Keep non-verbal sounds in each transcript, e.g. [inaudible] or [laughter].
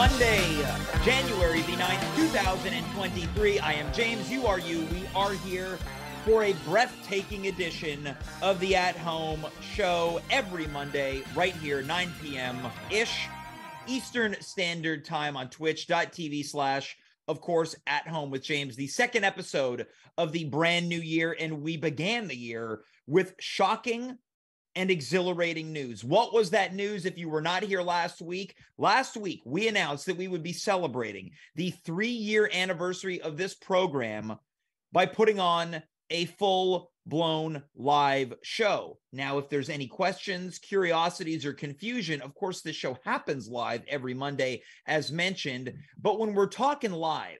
Monday, January the 9th, 2023. I am James. You are you. We are here for a breathtaking edition of the At Home Show every Monday, right here, 9 p.m. ish, Eastern Standard Time on twitch.tv slash, of course, At Home with James, the second episode of the brand new year. And we began the year with shocking and exhilarating news. What was that news if you were not here last week? Last week, we announced that we would be celebrating the three year anniversary of this program by putting on a full blown live show. Now, if there's any questions, curiosities, or confusion, of course, this show happens live every Monday, as mentioned. But when we're talking live,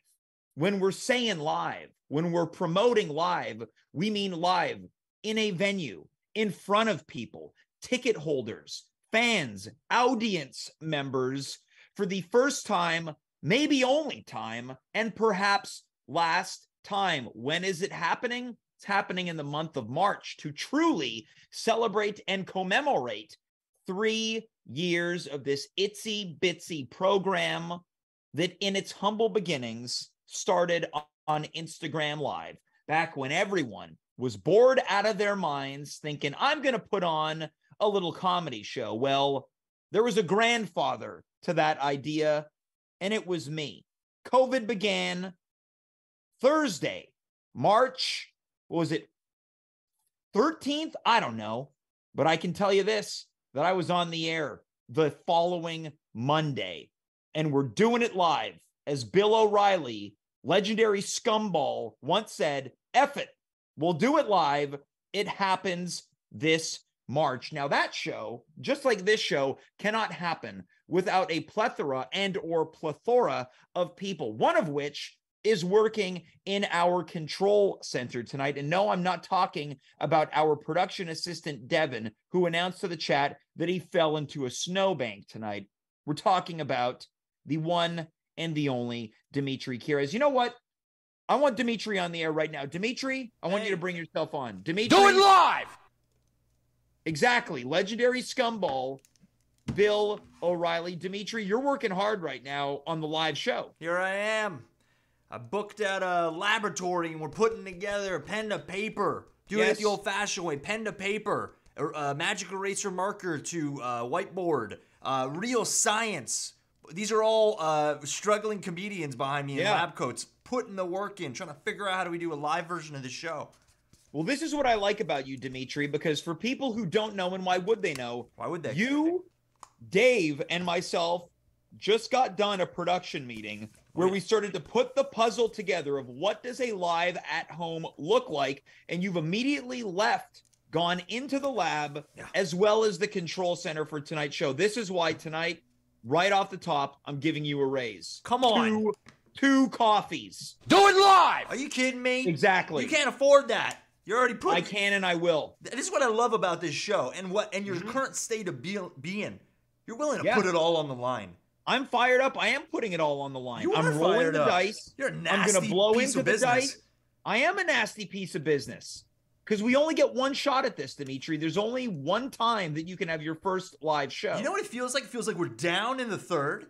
when we're saying live, when we're promoting live, we mean live in a venue in front of people, ticket holders, fans, audience members for the first time, maybe only time, and perhaps last time. When is it happening? It's happening in the month of March to truly celebrate and commemorate three years of this itsy bitsy program that, in its humble beginnings, started on Instagram Live back when everyone was bored out of their minds thinking, I'm going to put on a little comedy show. Well, there was a grandfather to that idea, and it was me. COVID began Thursday, March, was it 13th? I don't know. But I can tell you this that I was on the air the following Monday, and we're doing it live. As Bill O'Reilly, legendary scumball, once said, F it. We'll do it live. It happens this March. Now that show, just like this show, cannot happen without a plethora and or plethora of people, one of which is working in our control center tonight. And no, I'm not talking about our production assistant, Devin, who announced to the chat that he fell into a snowbank tonight. We're talking about the one and the only Dimitri Kires. You know what? I want Dimitri on the air right now. Dimitri, I want hey. you to bring yourself on. Dimitri. Do it live. Exactly. Legendary scumball, Bill O'Reilly. Dimitri, you're working hard right now on the live show. Here I am. I booked at a laboratory and we're putting together a pen to paper. Doing yes. it the old fashioned way pen to paper, a, a magic eraser marker to uh, whiteboard, uh, real science. These are all uh, struggling comedians behind me in yeah. lab coats putting the work in, trying to figure out how do we do a live version of the show. Well, this is what I like about you, Dimitri, because for people who don't know, and why would they know? Why would they? You, Dave, and myself just got done a production meeting where we started to put the puzzle together of what does a live at home look like, and you've immediately left, gone into the lab yeah. as well as the control center for tonight's show. This is why tonight, right off the top, I'm giving you a raise. Come on. Two two coffees. Do it live. Are you kidding me? Exactly. You can't afford that. You're already put. I can and I will. This is what I love about this show, and what and your mm-hmm. current state of be- being. You're willing to yeah. put it all on the line. I'm fired up. I am putting it all on the line. You I'm are rolling the up. dice. You're a nasty I'm gonna blow piece into of the business. dice. I am a nasty piece of business because we only get one shot at this, Dimitri. There's only one time that you can have your first live show. You know what it feels like? It feels like we're down in the third.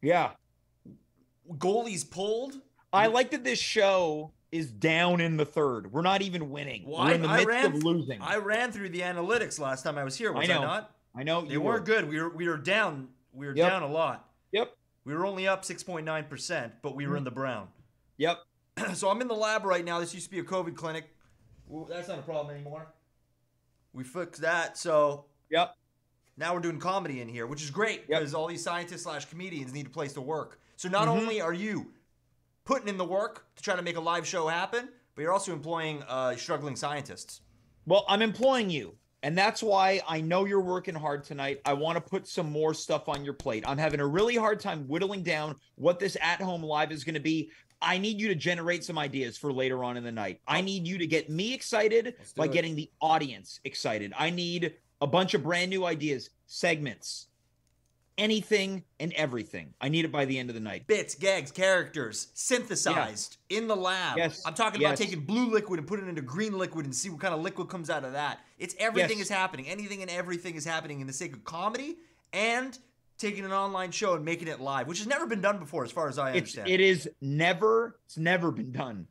Yeah goalies pulled. I like that this show is down in the third. We're not even winning. Well, we're in the I, midst ran, of losing. I ran through the analytics last time I was here. Was I, know. I not? I know. They weren't were. good. We were we were down. We were yep. down a lot. Yep. We were only up six point nine percent, but we were mm-hmm. in the brown. Yep. [clears throat] so I'm in the lab right now. This used to be a COVID clinic. Well, that's not a problem anymore. We fixed that. So. Yep. Now we're doing comedy in here, which is great because yep. all these scientists slash comedians need a place to work. So not mm-hmm. only are you putting in the work to try to make a live show happen, but you're also employing uh, struggling scientists. Well, I'm employing you. And that's why I know you're working hard tonight. I want to put some more stuff on your plate. I'm having a really hard time whittling down what this at home live is going to be. I need you to generate some ideas for later on in the night. I oh. need you to get me excited by it. getting the audience excited. I need a bunch of brand new ideas, segments, anything and everything. I need it by the end of the night. Bits, gags, characters, synthesized yeah. in the lab. Yes. I'm talking yes. about taking blue liquid and putting it into green liquid and see what kind of liquid comes out of that. It's everything yes. is happening. Anything and everything is happening in the sake of comedy and taking an online show and making it live, which has never been done before, as far as I understand. it is never it's never been done.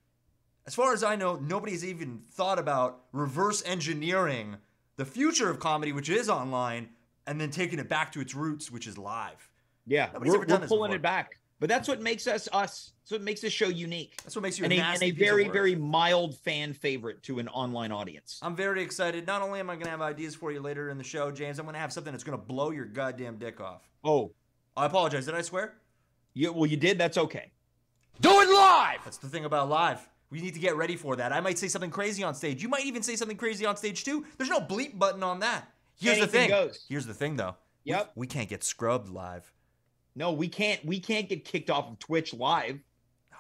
as far as I know, nobody's even thought about reverse engineering the future of comedy, which is online, and then taking it back to its roots, which is live. Yeah, Nobody's we're, ever done we're this pulling before. it back. But that's what makes us us. That's what makes this show unique. That's what makes you And a, a, and a very, very mild fan favorite to an online audience. I'm very excited. Not only am I going to have ideas for you later in the show, James, I'm going to have something that's going to blow your goddamn dick off. Oh, I apologize. Did I swear? you, well, you did. That's okay. Do it live. That's the thing about live. We need to get ready for that. I might say something crazy on stage. You might even say something crazy on stage too. There's no bleep button on that. Here's the thing. goes. Here's the thing though. We- Yep. We, can't get scrubbed live. No, we can't. We can't get kicked off of Twitch live. No.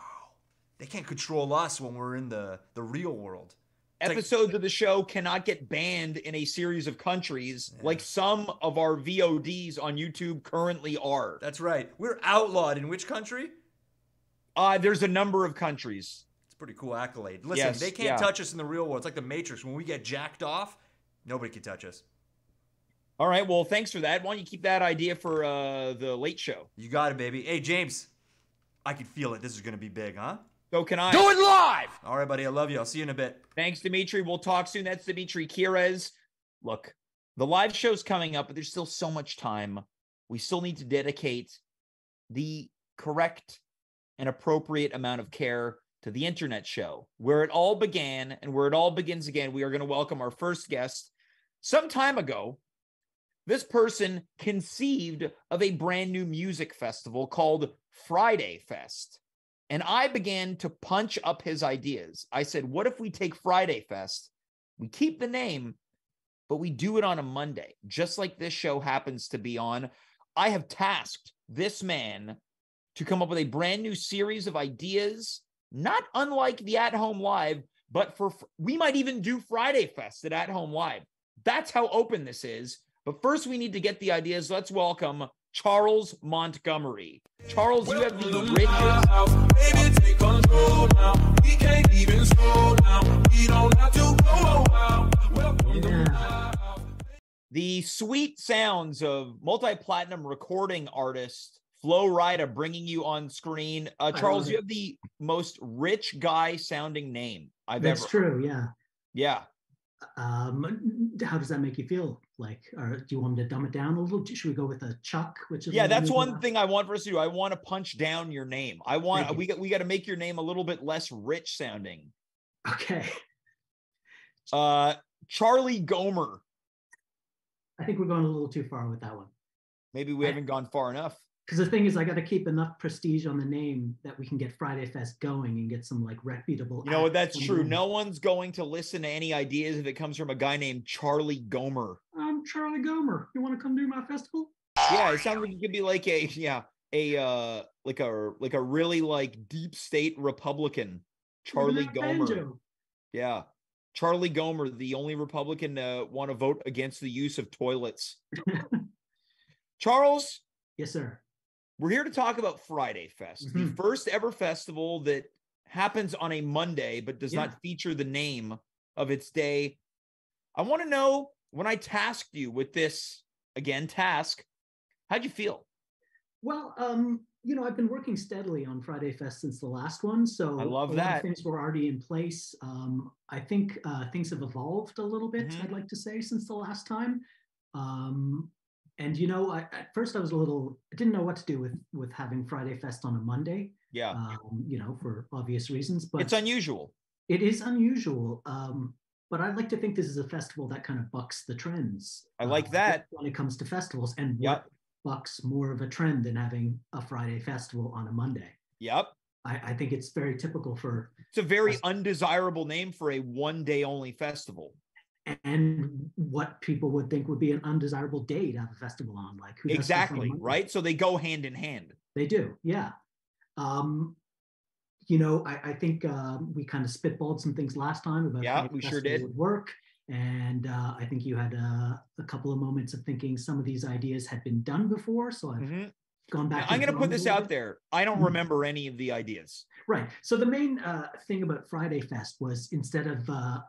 They can't control us when we're in the the real world. It's like- Episodes of the show cannot get banned in a series of countries Yeah. like some of our VODs on YouTube currently are. That's right. We're outlawed in which country? Uh, there's a number of countries. It's a pretty cool accolade. Listen, Yes, they can't yeah. touch us in the real world. It's like the Matrix. When we get jacked off, nobody can touch us. All right. Well, thanks for that. Why don't you keep that idea for uh, the late show? You got it, baby. Hey, James. I can feel it. This is gonna be big, huh? So can I. Do it live. All right, buddy. I love you. I'll see you in a bit. Thanks, Dimitri. We'll talk soon. That's Dimitri Kirez. Look, the live show's coming up, but there's still so much time. We still need to dedicate the correct and appropriate amount of care to the internet show, where it all began and where it all begins again. We are going to welcome our first guest. Some time ago, this person conceived of a brand new music festival called Friday Fest. And I began to punch up his ideas. I said, What if we take Friday Fest? We keep the name, but we do it on a Monday, just like this show happens to be on. I have tasked this man to come up with a brand new series of ideas, not unlike the At Home Live, but for we might even do Friday Fest at At Home Live. That's how open this is. But first, we need to get the ideas. Let's welcome Charles Montgomery. Charles, you have the richest. Baby, take control now. We can't even slow down. We don't have to go out. Welcome to my house. the sweet sounds of multi-platinum recording artist Flo Rida bringing you on screen. Uh, Charles, you have the most rich guy sounding name I've That's ever. true. Yeah. Yeah. Um, how does that make you feel? Like, or do you want me to dumb it down a little? Should we go with a Chuck? Which is Yeah, that's one thing I want for us to do. I want to punch down your name. I want we got we got to make your name a little bit less rich sounding. Okay. [laughs] Uh Charlie Gomer. I think we're going a little too far with that one. Maybe we I- haven't gone far enough. Because the thing is, I got to keep enough prestige on the name that we can get Friday Fest going and get some like reputable. You know what? That's true. No one's going to listen to any ideas if it comes from a guy named Charlie Gomer. I'm Charlie Gomer. You want to come do my festival? Yeah, it sounds like it could be like a yeah, a uh like a like a really like deep state Republican. Charlie Gomer. banjo. Yeah. Charlie Gomer, the only Republican to want to vote against the use of toilets. [laughs] Charles, Yes, sir. we're here to talk about Friday Fest, the Mhm. first ever festival that happens on a Monday but does Yeah. not feature the name of its day. I want to know when I tasked you with this again task, how'd you feel? Well, um, you know, I've been working steadily on Friday Fest since the last one, so I love that. things were already in place. Um, I think uh, things have evolved a little bit. Mhm. I'd like to say since the last time. Um, and you know, I, at first I was a little, I didn't know what to do with with having Friday Fest on a Monday. Yeah. Um, you know, for obvious reasons, but it's unusual. it is unusual. Um, but I'd like to think this is a festival that kind of bucks the trends. I like uh, that. when it comes to festivals. And Yep. what bucks more of a trend than having a Friday festival on a Monday? Yep. I, I think it's very typical for It's a very Fest- undesirable name for a one day only festival. and what people would think would be an undesirable day to have a festival on. Like who does on Exactly. Right. So they go hand in hand. They do, yeah. Um, you know, I, I think um, we kind of spitballed some things last time about Yeah, how we sure did. would work, and uh, I think you had uh, a couple of moments of thinking some of these ideas had been done before. So I've Mhm. gone Now, back. I'm going to put this out there. I don't Mhm. remember any of the ideas. Right. So the main uh, thing about Friday Fest was instead of uh,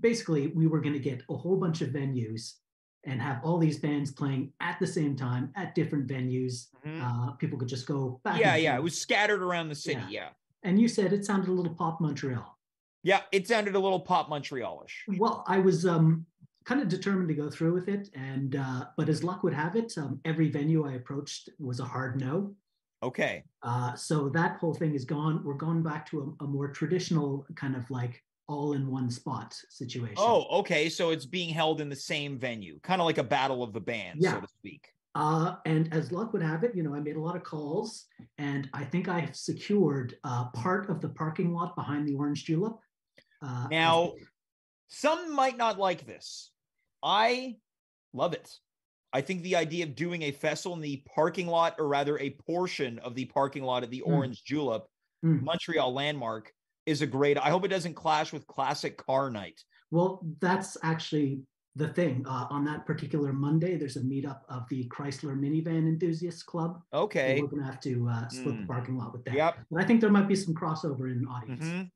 basically we were going to get a whole bunch of venues and have all these bands playing at the same time at different venues. Mhm. Uh, people could just go back. yeah, yeah. It was scattered around the city. Yeah. Yeah. And you said it sounded a little pop Montreal. Yeah, it sounded a little pop Montrealish. Well, I was um, kind of determined to go through with it, and uh, but as luck would have it, um, every venue I approached was a hard no. Okay. Uh, so that whole thing is gone. We're going back to a, a more traditional kind of like all in one spot situation. Oh, okay. So it's being held in the same venue, kind of like a battle of the bands, so to speak. Uh, and as luck would have it, you know, I made a lot of calls, and I think I have secured uh, part of the parking lot behind the Orange Julep. Uh, Now, some might not like this. I love it. I think the idea of doing a festival in the parking lot, or rather a portion of the parking lot at the Mm. Orange Julep, Mm. Montreal landmark, is a great. I hope it doesn't clash with Classic Car Night. well, that's actually the thing. Uh, on that particular Monday, there's a meetup of the Chrysler Minivan Enthusiasts Club. so Okay. We're going to have to uh, split Mm. the parking lot with that. Yep. But I think there might be some crossover in audience. Mhm.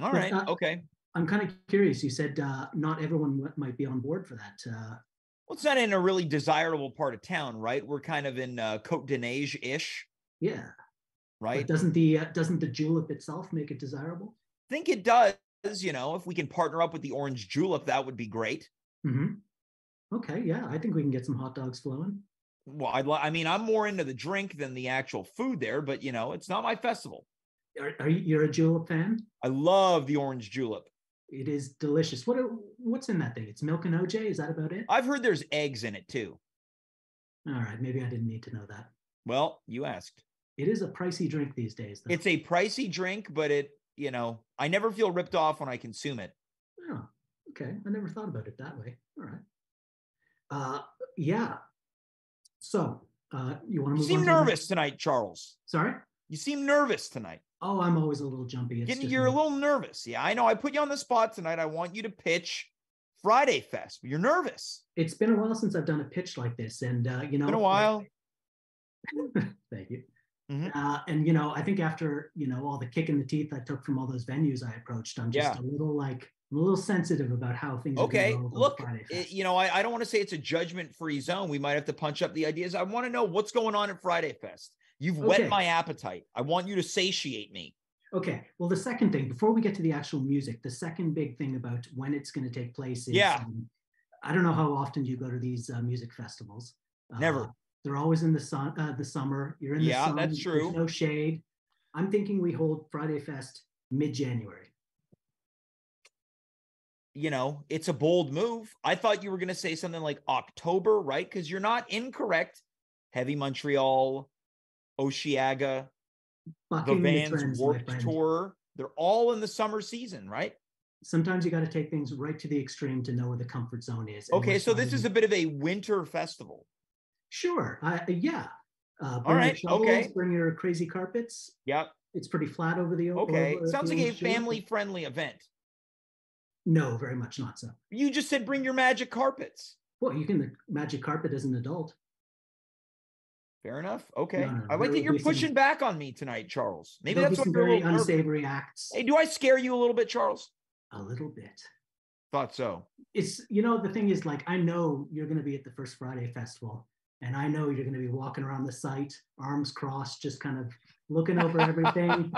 All But, right. uh, okay. I'm kind of curious. You said uh, not everyone w- might be on board for that. Uh, Well, it's not in a really desirable part of town, right? We're kind of in uh, Cote d'Ivoire ish, yeah. right? But doesn't the uh, doesn't the julep itself make it desirable? I think it does. You know, if we can partner up with the Orange Julep, that would be great. Hmm Okay, yeah, I think we can get some hot dogs flowing. Well, I'd li- I mean, I'm more into the drink than the actual food there, but you know, it's not my festival. Are, are you you're a julep fan? I love the Orange Julep. It is delicious. What are, what's in that thing? It's milk and OJ. Is that about it? I've heard there's eggs in it too. All right, maybe I didn't need to know that. Well, you asked. It is a pricey drink these days. Though. It's a pricey drink, but it, you know, I never feel ripped off when I consume it. Oh, okay. I never thought about it that way. All right. Uh, yeah. So, uh, you want to You move seem on to nervous tonight, Charles. Sorry. You seem nervous tonight. Oh, I'm always a little jumpy. It's Getting, you're a little nervous. Yeah, I know. I put you on the spot tonight. I want you to pitch Friday Fest. But you're nervous. It's been a while since I've done a pitch like this, and uh, you know, Been a while. [laughs] Thank you. Mhm. Uh, and you know, I think after you know all the kick in the teeth I took from all those venues I approached, I'm just Yeah. a little like I'm a little sensitive about how things. Okay, look, it- you know, I, I don't want to say it's a judgment-free zone. We might have to punch up the ideas. I want to know what's going on at Friday Fest. You've Okay. whet my appetite. I want you to satiate me. Okay. Well, the second thing before we get to the actual music, the second big thing about when it's going to take place is Yeah. um, I don't know how often you go to these uh, music festivals. Never. Uh, they're always in the sun, uh, the summer. You're in the Yeah, sun. that's there's true. no shade. I'm thinking we hold Friday Fest mid-January. You know, it's a bold move. I thought you were going to say something like October, right? Because you're not incorrect. Heavy Montreal, the Bucking the Vans trends, Warped. Tour. They're all in the summer season, right? Sometimes you got to take things right to the extreme to know where the comfort zone is. Okay, so this is a bit of a winter festival. sure. Uh, yeah. Uh, bring your right, okay. shovels, Bring your crazy carpets. Yep. It's pretty flat over the. Okay. over Sounds the like a family-friendly event. No, very much not so. You just said bring your magic carpets. Well, you can the magic carpet as an adult. Fair enough. Okay. no, no, I like that you're be some- pushing back on me tonight, Charles. Maybe that's what some you're a very little nervous- unsavory acts. Hey, do I scare you a little bit, Charles? A little bit. Thought so. It's you know the thing is like I know you're going to be at the first Friday festival, and I know you're going to be walking around the site, arms crossed, just kind of looking over everything,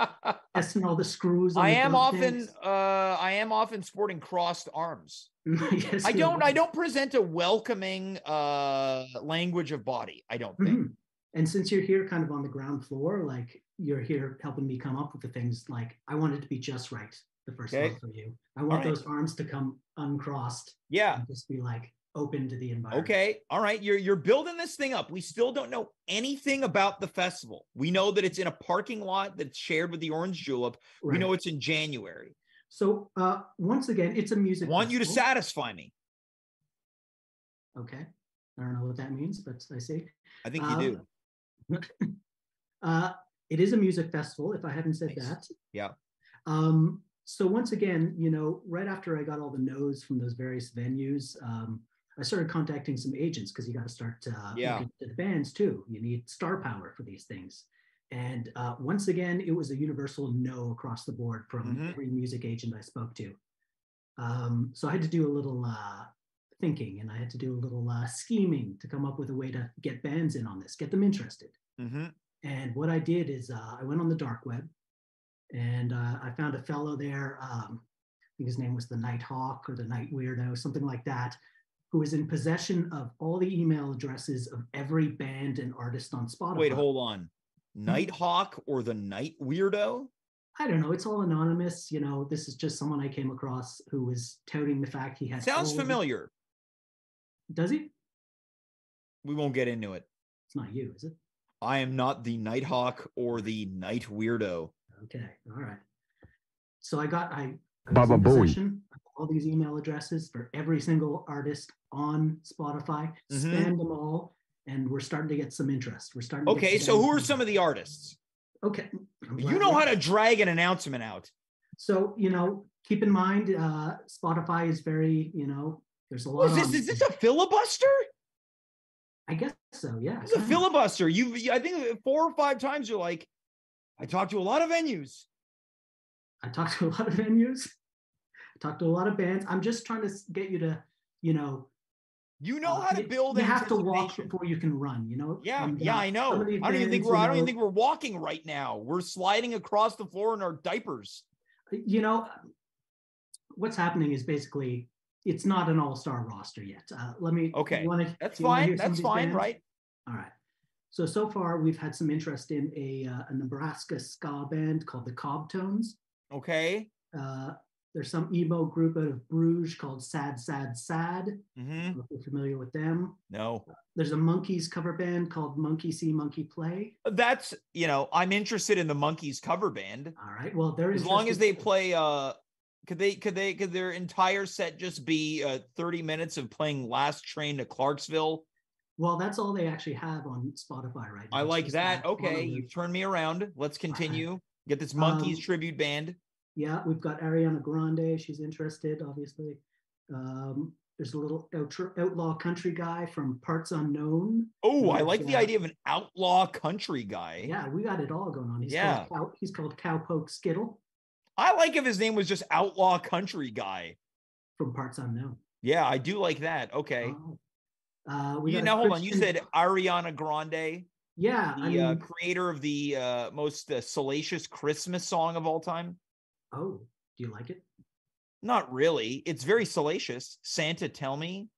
testing all the screws. I am often uh I am often sporting crossed arms. [laughs] Yes, I don't. I don't present a welcoming uh language of body, I don't think. Mhm. And since you're here kind of on the ground floor, like you're here helping me come up with the things, like I want it to be just right the first Okay. one for you. I want right. those arms to come uncrossed Yeah. and just be like open to the environment. Okay. All right. You're you're building this thing up. We still don't know anything about the festival. We know that it's in a parking lot that's shared with the Orange Julep. We know it's in January. So uh, once again, it's a music. Want you to satisfy me. Okay. I don't know what that means, but I see. I think you Um, do. [laughs] uh, it is a music festival, if I hadn't said Nice. that. Yeah. Um, so once again, you know, right after I got all the no's from those various venues, um, I started contacting some agents because you got to start uh, Yeah. at the bands too. You need star power for these things. And uh, once again, it was a universal no across the board from Mhm. every music agent I spoke to. Um, so I had to do a little uh, thinking and I had to do a little uh, scheming to come up with a way to get bands in on this, get them interested. Mm-hmm. And what I did is uh, I went on the dark web and uh, I found a fellow there. Um, I think his name was the Night Hawk or the Night Weirdo, something like that, who was in possession of all the email addresses of every band and artist on Spotify. Wait, hold on. Hmm? Nighthawk or the Night Weirdo? I don't know. It's all anonymous. You know, this is just someone I came across who was touting the fact he had. Sounds all of the- familiar. Does he? We won't get into it. It's not you, is it? I am not the Nighthawk or the Night Weirdo. Okay, all right. So I got I, I was Baba in Booey. possession of all these email addresses for every single artist on Spotify, Mhm. spammed them all, and we're starting to get some interest. We're starting. to get Okay, so who are some of the artists? Okay, You know how to drag an announcement out. So you know, keep in mind, uh, Spotify is very you know. There's a lot. Is this? on- Is this a filibuster? I guess so. Yeah. It's a filibuster. You, I think four or five times you're like, I talked to a lot of venues. I talked to a lot of venues. Talked to a lot of bands. I'm just trying to get you to, you know, You know uh, how to build. You have to walk before you can run. You know. Yeah, And, yeah, I know. I don't even think we're. I don't even think we're walking right now. We're sliding across the floor in our diapers. you know what's happening is basically it's not an all-star roster yet uh, let me Okay, wanna, That's do you wanna fine. hear some of That's fine, bands? right? all right so so far we've had some interest in a, uh, a nebraska ska band called the cobb tones Okay. uh, there's some emo group out of bruges called sad sad sad hmm if you're familiar with them No, there's a Monkees cover band called monkey see monkey play that's you know I'm interested in the Monkees cover band all right well they're as long as they play. Uh, could they? Could they? Could their entire set just be uh 30 minutes of playing Last Train to Clarksville? well that's all they actually have on spotify right now I like just that. Okay, you turned me around. Let's continue. Get this Monkees Um, tribute band. Yeah, we've got Ariana Grande. She's interested, obviously. Um, there's a little outlaw country guy from Parts Unknown. Oh, I like the uh, idea of an outlaw country guy. Yeah, we got it all going on. He's Yeah. called Cow, he's called Cowpoke Skittle I like if his name was just outlaw country guy. from Parts Unknown. Yeah, I do like that. Okay. Oh. Uh, we You got a now hold on. You said Ariana Grande, yeah. the I mean, uh, creator of the uh, most uh, salacious Christmas song of all time. Oh, do you like it? Not really. It's very salacious. Santa, tell me.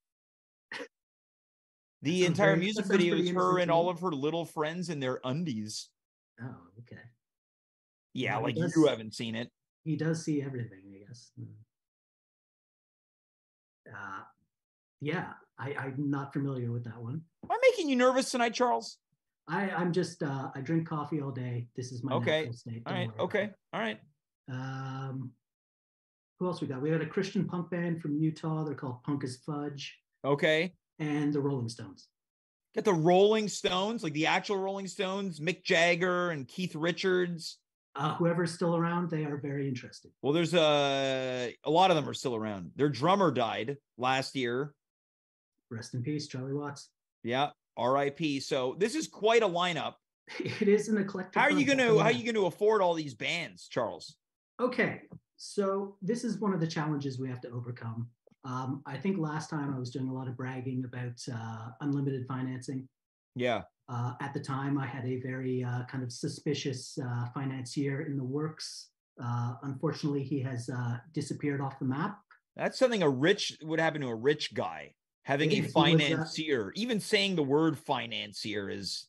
The entire very- music video is her and all of her little friends in their undies. Oh, okay. Yeah, he like does- you haven't seen it. He does see everything, I guess. Mm. Uh, yeah, I, I'm not familiar with that one. Am I making you nervous tonight, Charles? I, I'm just uh, I drink coffee all day. This is my Okay. natural state. Don't right. Okay. All right. Um, who else we got? We got a Christian punk band from Utah. They're called Punk as Fudge, Okay. and the Rolling Stones. Got the Rolling Stones, like the actual Rolling Stones, Mick Jagger and Keith Richards. Uh, whoever's still around, they are very interested. Well, there's a a lot of them are still around. Their drummer died last year. Rest in peace, Charlie Watts. Yeah, R.I.P. So this is quite a lineup. [laughs] It is an eclectic. How are you gonna How are you gonna afford all these bands, Charles? Okay, so this is one of the challenges we have to overcome. Um, I think last time I was doing a lot of bragging about uh, unlimited financing. Yeah. Uh, at the time, I had a very uh, kind of suspicious uh, financier in the works. Uh, unfortunately, he has uh, disappeared off the map. That's something a rich would happen to a rich guy having a. He was, financier. Even saying the word financier is.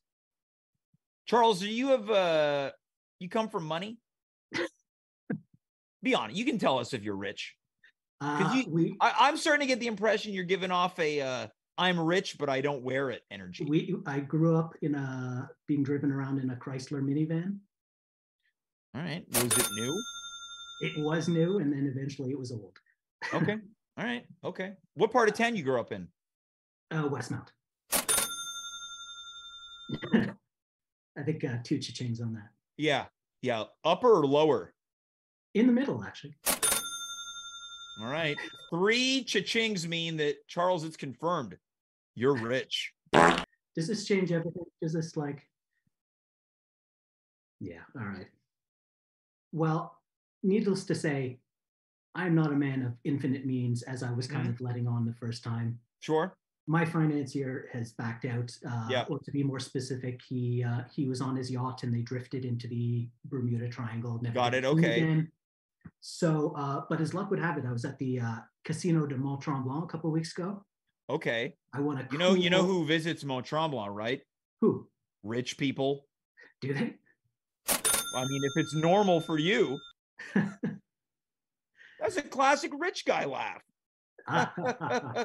Charles, do you have uh you come from money? Be honest. You can tell us if you're rich. Uh, you- we I, I'm starting to get the impression you're giving off a uh, I'm rich, but I don't wear it energy. we I grew up in a being driven around in a Chrysler minivan. All right. Was it new? It was new, and then eventually it was old. Okay. [laughs] All right. Okay. What part of town you grew up in? Uh, Westmount. [laughs] I think uh, two cha-chings on that. Yeah. Yeah. Upper or lower? In the middle, actually. All right. Three cha-chings mean that Charles, it's confirmed. You're rich. Does this change everything? Does this like? Yeah. All right. Well, needless to say, I'm not a man of infinite means, as I was kind Mm-hmm. of letting on the first time. Sure. My financier has backed out. Uh, Yeah. Or to be more specific, he uh, he was on his yacht and they drifted into the Bermuda Triangle. never Got it, okay. again. So, uh, but as luck would have it, I was at the uh, Casino de Mont Tremblant a couple of weeks ago. Okay. I want to. You know, you know who visits Mont Tremblant, right? Who Rich people. do they? I mean, if it's normal for you, [laughs] that's a classic rich guy laugh. [laughs] uh,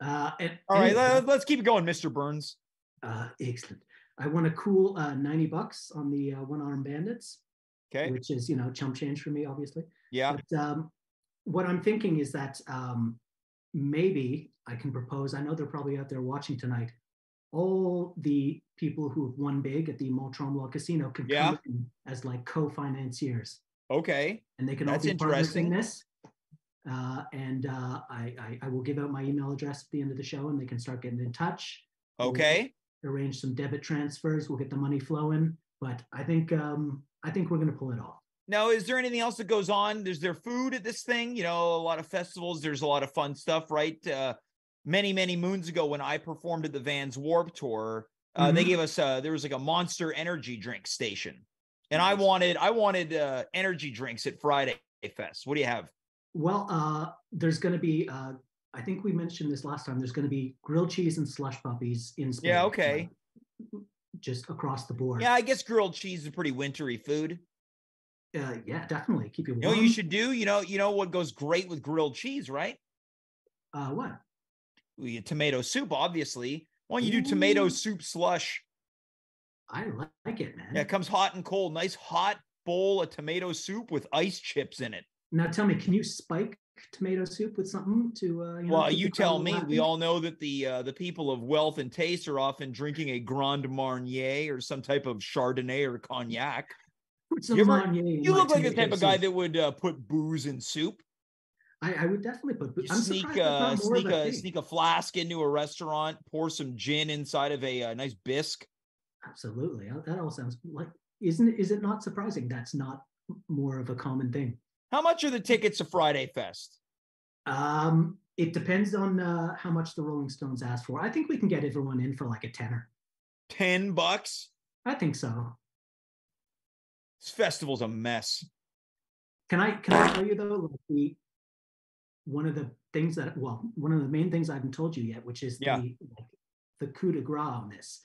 and All right, anyway, let, us keep going, Mr. Burns. uh, excellent. I won a cool uh, 90 bucks on the uh, one arm bandits, Okay. which is, you know, chump change for me, obviously. Yeah. But um, what I'm thinking is that um, maybe I can propose, I know they're probably out there watching tonight, all the people who have won big at the Tremblant Casino can Yeah. come in as like co-financiers Okay. and they can That's all be interesting. this. Uh, and uh, I, I, I will give out my email address at the end of the show and they can start getting in touch. We'll Okay. Arrange some debit transfers. We'll get the money flowing. But I think um, I think we're going to pull it off. Now, is there anything else that goes on? Is there food at this thing? You know, a lot of festivals. There's a lot of fun stuff, right? Uh, many, many moons ago, when I performed at the Vans Warp Tour, uh, they Mhm. gave us uh, there was like a Monster Energy drink station, and I wanted I wanted uh, energy drinks at Friday Fest. What do you have? Well, uh, there's going to be. Uh, I think we mentioned this last time. There's going to be grilled cheese and slush puppies in Spain. Yeah, okay. uh, just across the board. Yeah, I guess grilled cheese is a pretty wintry food. Uh, yeah, definitely keep you You know what you should do? You know, you know what goes great with grilled cheese, right? Uh, what? Well, tomato soup, obviously. Why don't you do tomato soup slush? I like it, man. Yeah, it comes hot and cold. Nice hot bowl of tomato soup with ice chips in it. Now tell me, can you spike tomato soup with something to? Uh, you know, Well, you tell me. laughing? We all know that the uh, the people of wealth and taste are often drinking a Grand Marnier or some type of Chardonnay or cognac. Some you ever- You look like the type of guy that would uh, put booze in soup. I, I would definitely put. I'm sneak uh, not more of sneak a sneak a flask into a restaurant, pour some gin inside of a, uh nice bisque. Absolutely, Uh, that all sounds like. Isn't? Is it not surprising? That's not more of a common thing. How much are the tickets to Friday Fest? Um, it depends on uh, how much the Rolling Stones ask for. I think we can get everyone in for like a tenner. Ten bucks. I think so. This festival's a mess. Can I can I tell you though, like the one of the things that well, one of the main things I haven't told you yet, which is Yeah. the like, the coup de grace on this.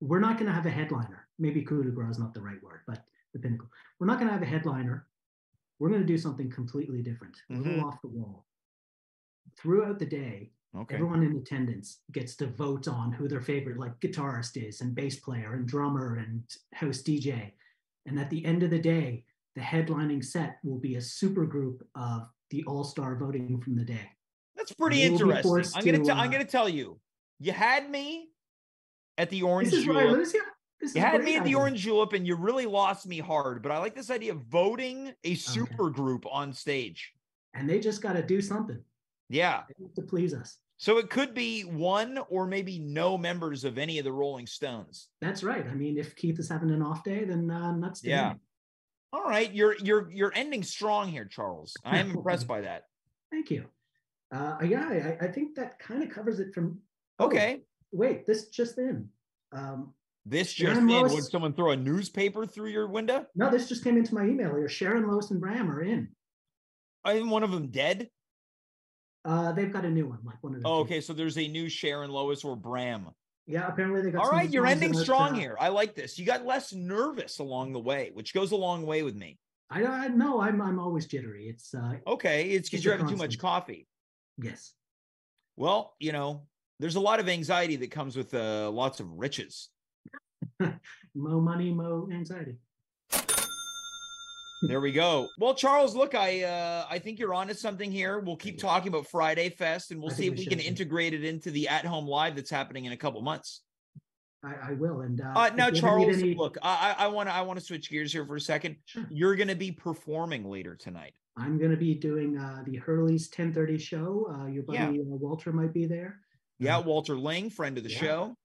We're not going to have a headliner. Maybe coup de grace is not the right word, but the pinnacle. We're not going to have a headliner. We're going to do something completely different, a little off the wall. Throughout the day, Okay. everyone in attendance gets to vote on who their favorite like guitarist is and bass player and drummer and house DJ. And at the end of the day, the headlining set will be a super group of the all-star voting from the day. That's pretty you will be interesting. I'm gonna to, t- I'm uh, gonna tell you. You had me at the orange This is where I lose you. This You had me at the orange julep, and you really lost me hard. But I like this idea of voting a super group on stage. and they just got to do something Yeah. To please us. So it could be one or maybe no members of any of the Rolling Stones. That's right. I mean, if Keith is having an off day, then uh, nuts to Yeah. him. All right, you're you're you're ending strong here, Charles. I am impressed by that. [laughs] Thank you. Uh, yeah, I, I think that kind of covers it from. oh, Okay. wait, this just in. Um, This Sharon just in. Would someone throw a newspaper through your window? No, this just came into my email here. Sharon, Lois, and Bram are in. Isn't one of them dead? Uh, they've got a new one, like one of the. Oh, okay. So there's a new Sharon Lois or Bram. Yeah, apparently they got. All right, you're ending strong here. I like this. You got less nervous along the way, which goes a long way with me. I, I no, I'm I'm always jittery. It's uh, Okay, it's because you're having too much coffee. yes. Well, you know, there's a lot of anxiety that comes with uh, lots of riches. [laughs] Mo money, mo anxiety. There we go. Well, Charles, look, I uh, I think you're onto something here. We'll keep talking about Friday Fest, and we'll I see if we we can integrate it into the at-home live that's happening in a couple months. I, I will. And uh, Uh, now, you ever need Charles, any- look, I I want to I want to switch gears here for a second. Sure. You're going to be performing later tonight. I'm going to be doing uh, the Hurley's 10:30 show. Uh, your Yeah. buddy uh, Walter might be there. Yeah, Walter Ling, friend of the yeah. show.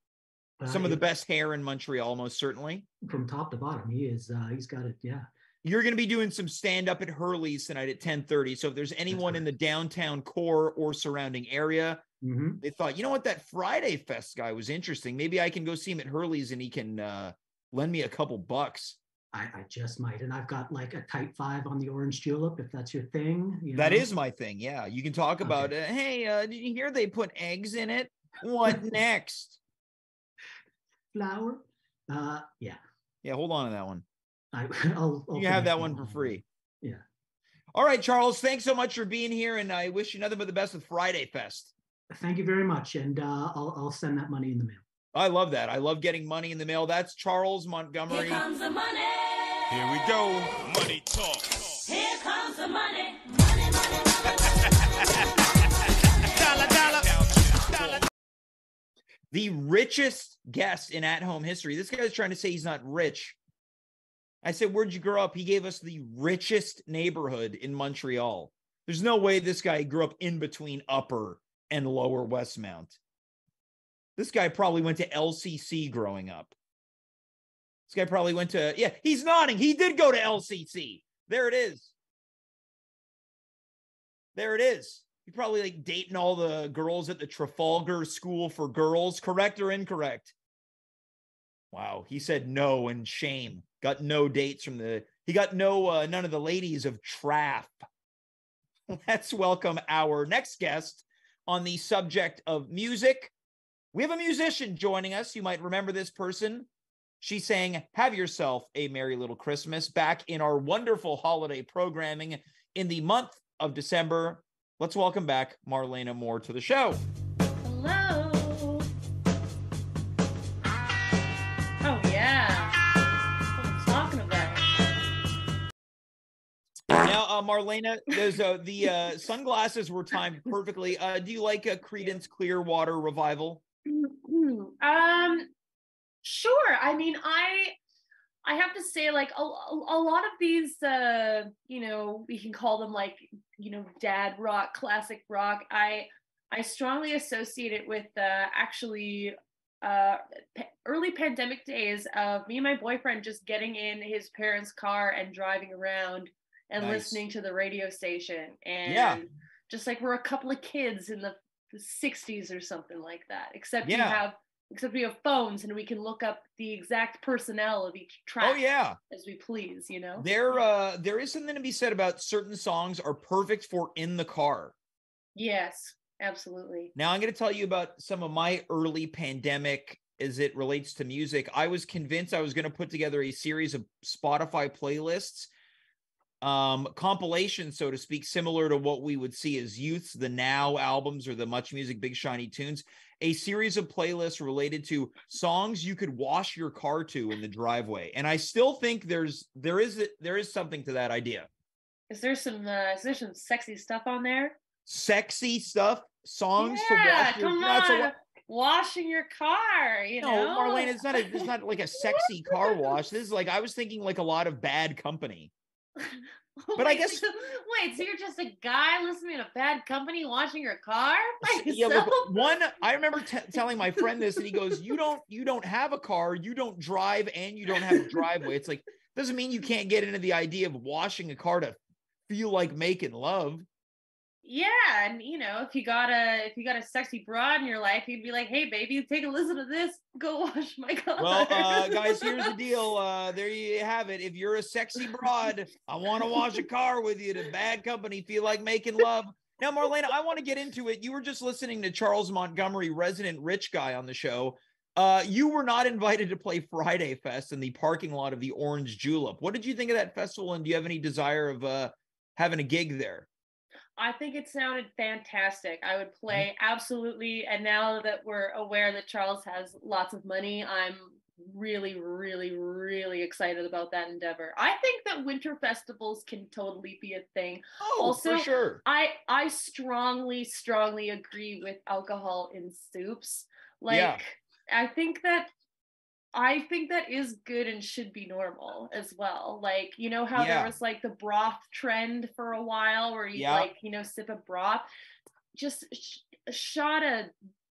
Uh, Some of the best hair in Montreal, most certainly. from top to bottom. He is. Uh, he's got it. Yeah. You're going to be doing some stand up at Hurley's tonight at 10:30. So if there's anyone in the downtown core or surrounding area, Mhm. they thought, you know what, that Friday Fest guy was interesting. Maybe I can go see him at Hurley's and he can uh, lend me a couple bucks. I, I just might, and I've got like a type five on the orange julep, if that's your thing. You That know? is my thing. Yeah, you can talk Okay. about. Uh, hey, uh, did you hear they put eggs in it? What [laughs] next? Flour. Uh, yeah, Yeah, hold on to that one. I, [laughs] I'll, I'll You have that one for free. Yeah. All right, Charles. Thanks so much for being here, and I wish you nothing but the best with Friday Fest. Thank you very much, and uh, I'll I'll send that money in the mail. I love that. I love getting money in the mail. That's Charles Montgomery. Here comes the money. Here we go. Money talk. The richest guest in at home history. This guy's trying to say he's not rich. I said, Where'd you grow up? He gave us the richest neighborhood in Montreal. There's no way this guy grew up in between upper and lower Westmount. This guy probably went to LCC growing up. This guy probably went to, yeah, he's nodding. He did go to LCC. There it is. There it is. He probably like dating all the girls at the Trafalgar School for Girls. Correct or incorrect? Wow. He said no and shame. Got no dates from the, he got no, uh, none of the ladies of Traff. [laughs] Let's welcome our next guest on the subject of music. We have a musician joining us. You might remember this person. She sang Have Yourself a Merry Little Christmas back in our wonderful holiday programming in the month of December. Let's welcome back Marlaena Moore to the show. Hello. Oh yeah. Talking about. Now, uh, Marlena, those uh, the uh, sunglasses were timed perfectly. Uh, do you like a Creedence Clearwater revival? um, sure. I mean, I I have to say, like a, a a lot of these, uh, you know, we can call them like, you know, dad rock, classic rock. I I strongly associate it with uh, actually uh, early pandemic days of me and my boyfriend just getting in his parents' car and driving around and Nice. listening to the radio station and Yeah. just like we're a couple of kids in the, the 60s or something like that except Yeah. have except we have phones and we can look up the exact personnel of each track Oh yeah, as we please you know there uh, there is something to be said about certain songs are perfect for in the car. yes absolutely Now I'm going to tell you about some of my early pandemic as it relates to music. I was convinced I was going to put together a series of Spotify playlists, um, compilations, so to speak, similar to what we would see as youths, the now albums or the much music, big shiny tunes. A series of playlists related to songs you could wash your car to in the driveway, and I still think there's there is there is something to that idea. is there some uh, is there some sexy stuff on there Sexy stuff, songs yeah to wash your a wa- washing your car you No, know Marlene, it's not a, it's not like a sexy car wash. This is like I was thinking like a lot of bad company. [laughs] But I guess- so- wait so you're just a guy listening to bad company washing your car [laughs] Yeah, one I remember t- telling my friend this, and he goes, "You don't you don't have a car, you don't drive, and you don't have a driveway. It's like doesn't mean you can't get into the idea of washing a car to feel like making love." Yeah, and you know, if you got a if you got a sexy broad in your life, you'd be like, "Hey, baby, take a listen to this. [laughs] Go wash my car." Well, uh, guys, here's the deal. [laughs] Uh, there you have it. If you're a sexy broad, I want to wash a car with you to bad company, feel like making love. Now, Marlaena, I want to get into it. You were just listening to Charles Montgomery, resident rich guy on the show. Uh, you were not invited to play Friday Fest in the parking lot of the Orange Julep. What did you think of that festival? And do you have any desire of uh, having a gig there? I think it sounded fantastic. I Mm-hmm. would play absolutely. And now that we're aware that Charles has lots of money, I'm really, really, really excited about that endeavor. I think that winter festivals can totally be a thing. Oh, Also, for sure. I I strongly, strongly agree with alcohol in soups. Like Yeah. I think that I think that is good and should be normal as well. Like, you know how Yeah. there was like the broth trend for a while where you Yeah. like, you know, sip a broth. Just sh- a shot of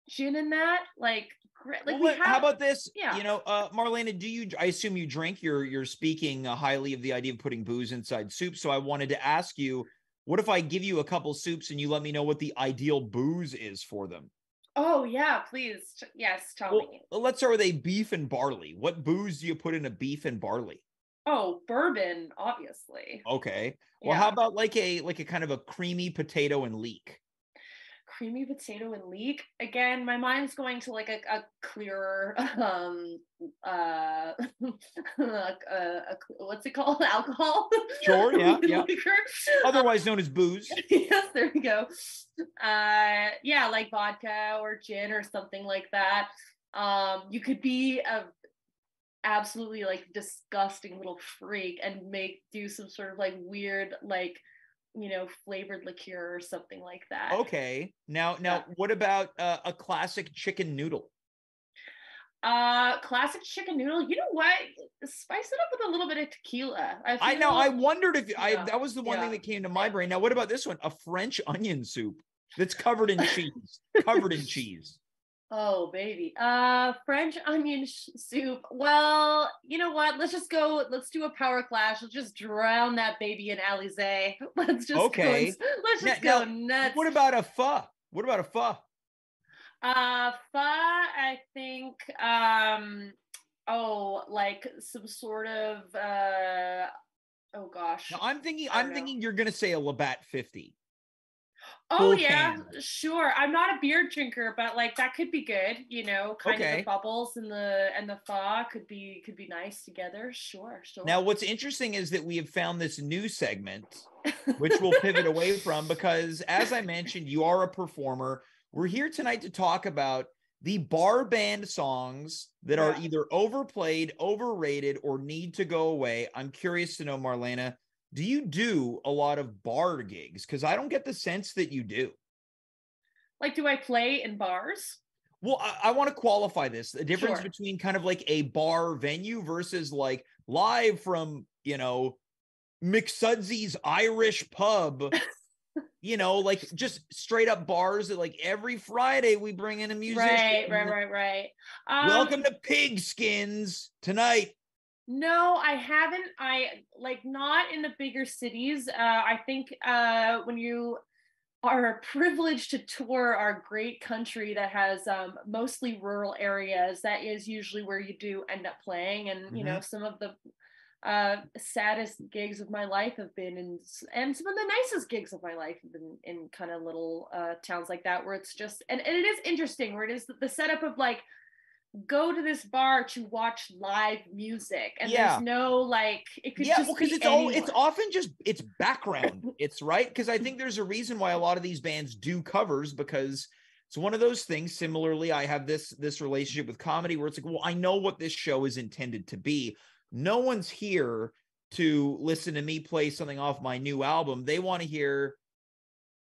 gin in that, like. Like Well, we have, how about this? yeah. You know, uh, Marlaena, do you? I assume you drink. You're you're speaking uh, highly of the idea of putting booze inside soup. So I wanted to ask you, what if I give you a couple soups and you let me know what the ideal booze is for them? Oh yeah, please. Yes, tell Well, me. let's start with a beef and barley. What booze do you put in a beef and barley? Oh, bourbon, obviously. Okay. Well, Yeah. how about like a like a kind of a creamy potato and leek? Creamy potato and leek again my mind's going to like a, a clearer [laughs] um uh, [laughs] a, a, what's it called? [laughs] Alcohol? Sure, yeah, yeah. Otherwise known as booze. yes there we go. Uh yeah like vodka or gin or something like that. Um you could be a absolutely like disgusting little freak and make do some sort of like weird like you know flavored liqueur or something like that Okay. Now now what about uh, a classic chicken noodle? Uh, classic chicken noodle. You know what? Spice it up with a little bit of tequila. I, I know. feel- I wondered if I that was the one thing that came to my brain. Now, what about this one? A French onion soup that's covered in [laughs] cheese. covered in cheese. Oh baby. Uh, French onion sh- soup. Well, you know what? Let's just go. Let's do a power clash. Let's just drown that baby in Alizé. [laughs] Let's just Okay. Go, let's Now- just go now, nuts. What about a pho? What about a pho? Uh, pho, I think, um, oh, like some sort of, uh, oh gosh. Now, I'm thinking. I'm know. thinking you're gonna say a Labatt 50. Oh yeah, sure. I'm not a beer drinker, but like that could be good. You know, kind of the bubbles and the and the thaw could be could be nice together. Sure, sure. Now, what's interesting is that we have found this new segment, which we'll pivot [laughs] away from because, as I mentioned, you are a performer. We're here tonight to talk about the bar band songs that are either overplayed, overrated, or need to go away. I'm curious to know, Marlaena, do you do a lot of bar gigs? Because I don't get the sense that you do. like, do I play in bars? Well, I, I want to qualify this the difference Sure. between kind of like a bar venue versus like live from, you know, McSudsy's Irish pub. [laughs] you know, like just straight up bars that like every Friday we bring in a musician. Right, right, right, right. Um, Welcome to Pigskins tonight. No, I haven't. I like not in the bigger cities. Uh, I think uh, when you are [laughs] privileged to tour our great country that has um, mostly rural areas, that is usually where you do end up playing. And you know, some of the uh, saddest gigs of my life have been in, and some of the nicest gigs of my life have been in kind of little uh, towns like that, where it's just, and, and it is interesting, where it is the setup of like go to this bar to watch live music and Yeah. there's no like it could yeah, just well, because be it's all it's often just it's background. it's right because I think there's a reason why a lot of these bands do covers because it's one of those things. Similarly, I have this this relationship with comedy where it's like, well, I know what this show is intended to be. No one's here to listen to me play something off my new album. They want to hear.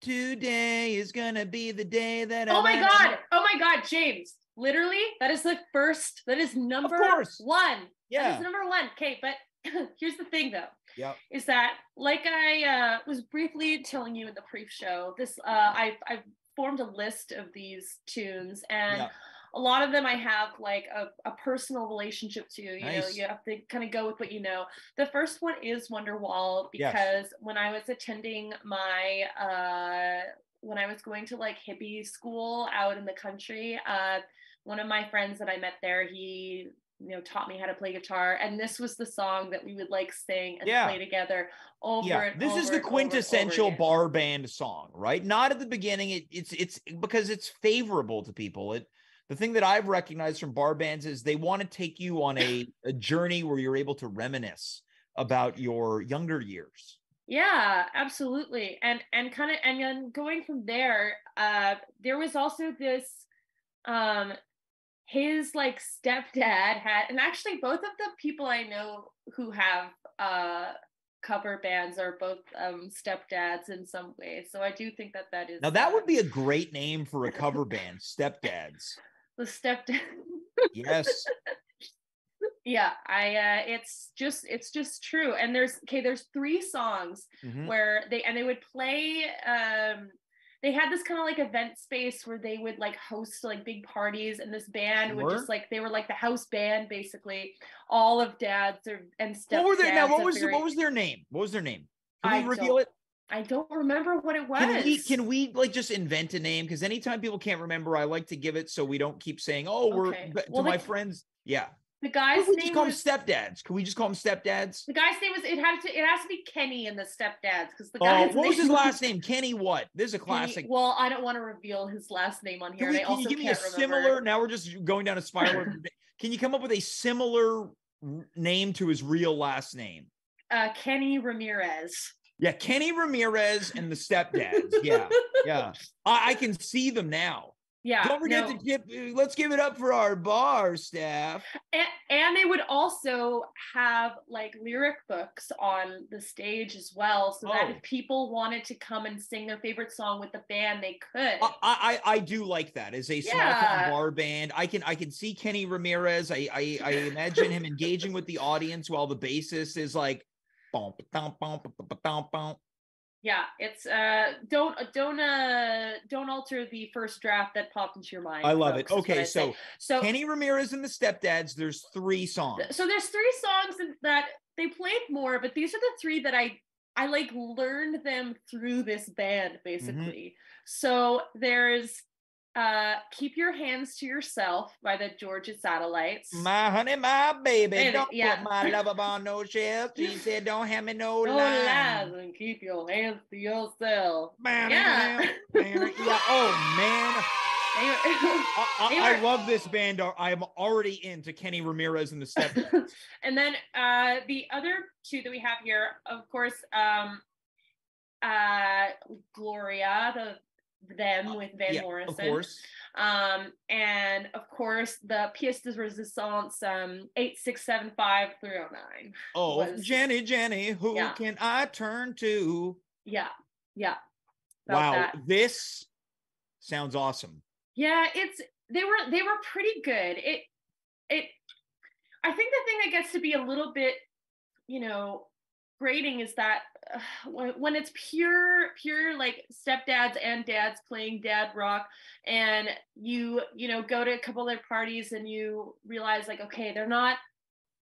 Today is gonna be the day that oh I my god my god james literally that is the first that is number one that Yeah. is number one okay but [laughs] here's the thing though Yep. is that like i uh, was briefly telling you in the pre-show this uh, I've, I've formed a list of these tunes and Yeah. a lot of them I have like a, a personal relationship to. You know, you have to kind of go with what you know. The first one is Wonderwall Yes. because when I was attending my uh when I was going to like hippie school out in the country, uh one of my friends that I met there, he you know taught me how to play guitar and this was the song that we would like sing and Yeah. play together over yeah. and this over is the and over over quintessential bar band song right? Not at the beginning. It, it's it's because it's favorable to people. It the thing that i've recognized from bar bands is they want to take you on a, [laughs] a journey where you're able to reminisce about your younger years Yeah, absolutely. And and kind of and then going from there, uh there was also this um his like stepdad had and actually both of the people I know who have uh cover bands are both um stepdads in some way So I do think that that is now that would be a great name for a cover [laughs] band stepdads the stepdad yes [laughs] yeah i uh it's just it's just true and there's okay there's three songs Mhm. where they and they would play um they had this kind of like event space where they would like host like big parties and this band would Sure. just like they were like the house band basically all of dads or and step What were their now? What was of what was their name? What was their name? Can I we reveal don't it? I don't remember what it was. Can we can we like just invent a name? Because anytime people can't remember, I like to give it so we don't keep saying, "Oh, we're Okay. to Well, my like- friends." Yeah, the guy's we just name call them stepdads. Can we just call them stepdads? the guy's name was it had to it has to be Kenny and the stepdads because the Oh, guy's what was his last name? Kenny what? This is a Kenny- classic. well, I don't want to reveal his last name on here. Can, we, can you give me a remember. similar? Now we're just going down a spiral. [laughs] can you come up with a similar name to his real last name? uh, Kenny Ramirez. Yeah, Kenny Ramirez and the stepdads. Yeah, yeah. [laughs] I, I can see them now. Yeah. Don't forget no. to give. uh, Let's give it up for our bar staff. and, and they would also have like lyric books on the stage as well so that Oh. if people wanted to come and sing their favorite song with the band they could I, I I do like that as a small Yeah. bar band. I can I can see Kenny Ramirez. I I, I imagine him engaging with the audience while the bassist is like, bum, ba-dum, bum, ba-ba-dum, bum. Yeah it's uh don't don't uh don't alter the first draft that popped into your mind I love it. folks, what Okay, so so Kenny Ramirez and the stepdads. There's three songs. so there's three songs that- that they played more but these are the three that i i like learned them through this band Mm-hmm. basically so there's uh keep your hands to yourself by the georgia satellites My honey, my baby, Baby, don't yeah. put my love up on [laughs] no shelf. She said, "Don't have me no, no line." lies and keep your hands to yourself Bam, Yeah. bam. [laughs] yeah. Oh man, I, I, [laughs] I love this band. I'm already into Kenny Ramirez and the Step. and then uh the other two that we have here of course um uh gloria the them with van Uh, yeah, morrison of course. um and of course the pièce de résistance um 8675309 Oh, was- Jenny, Jenny, who Yeah. can I turn to? yeah yeah Wow, that. this sounds awesome. Yeah, it's they were they were pretty good. It it I think the thing that gets to be a little bit, you know, grating is that uh, [sighs] when, it's pure pure like stepdads and dads playing dad rock and you you know go to a couple of their parties and you realize like okay they're not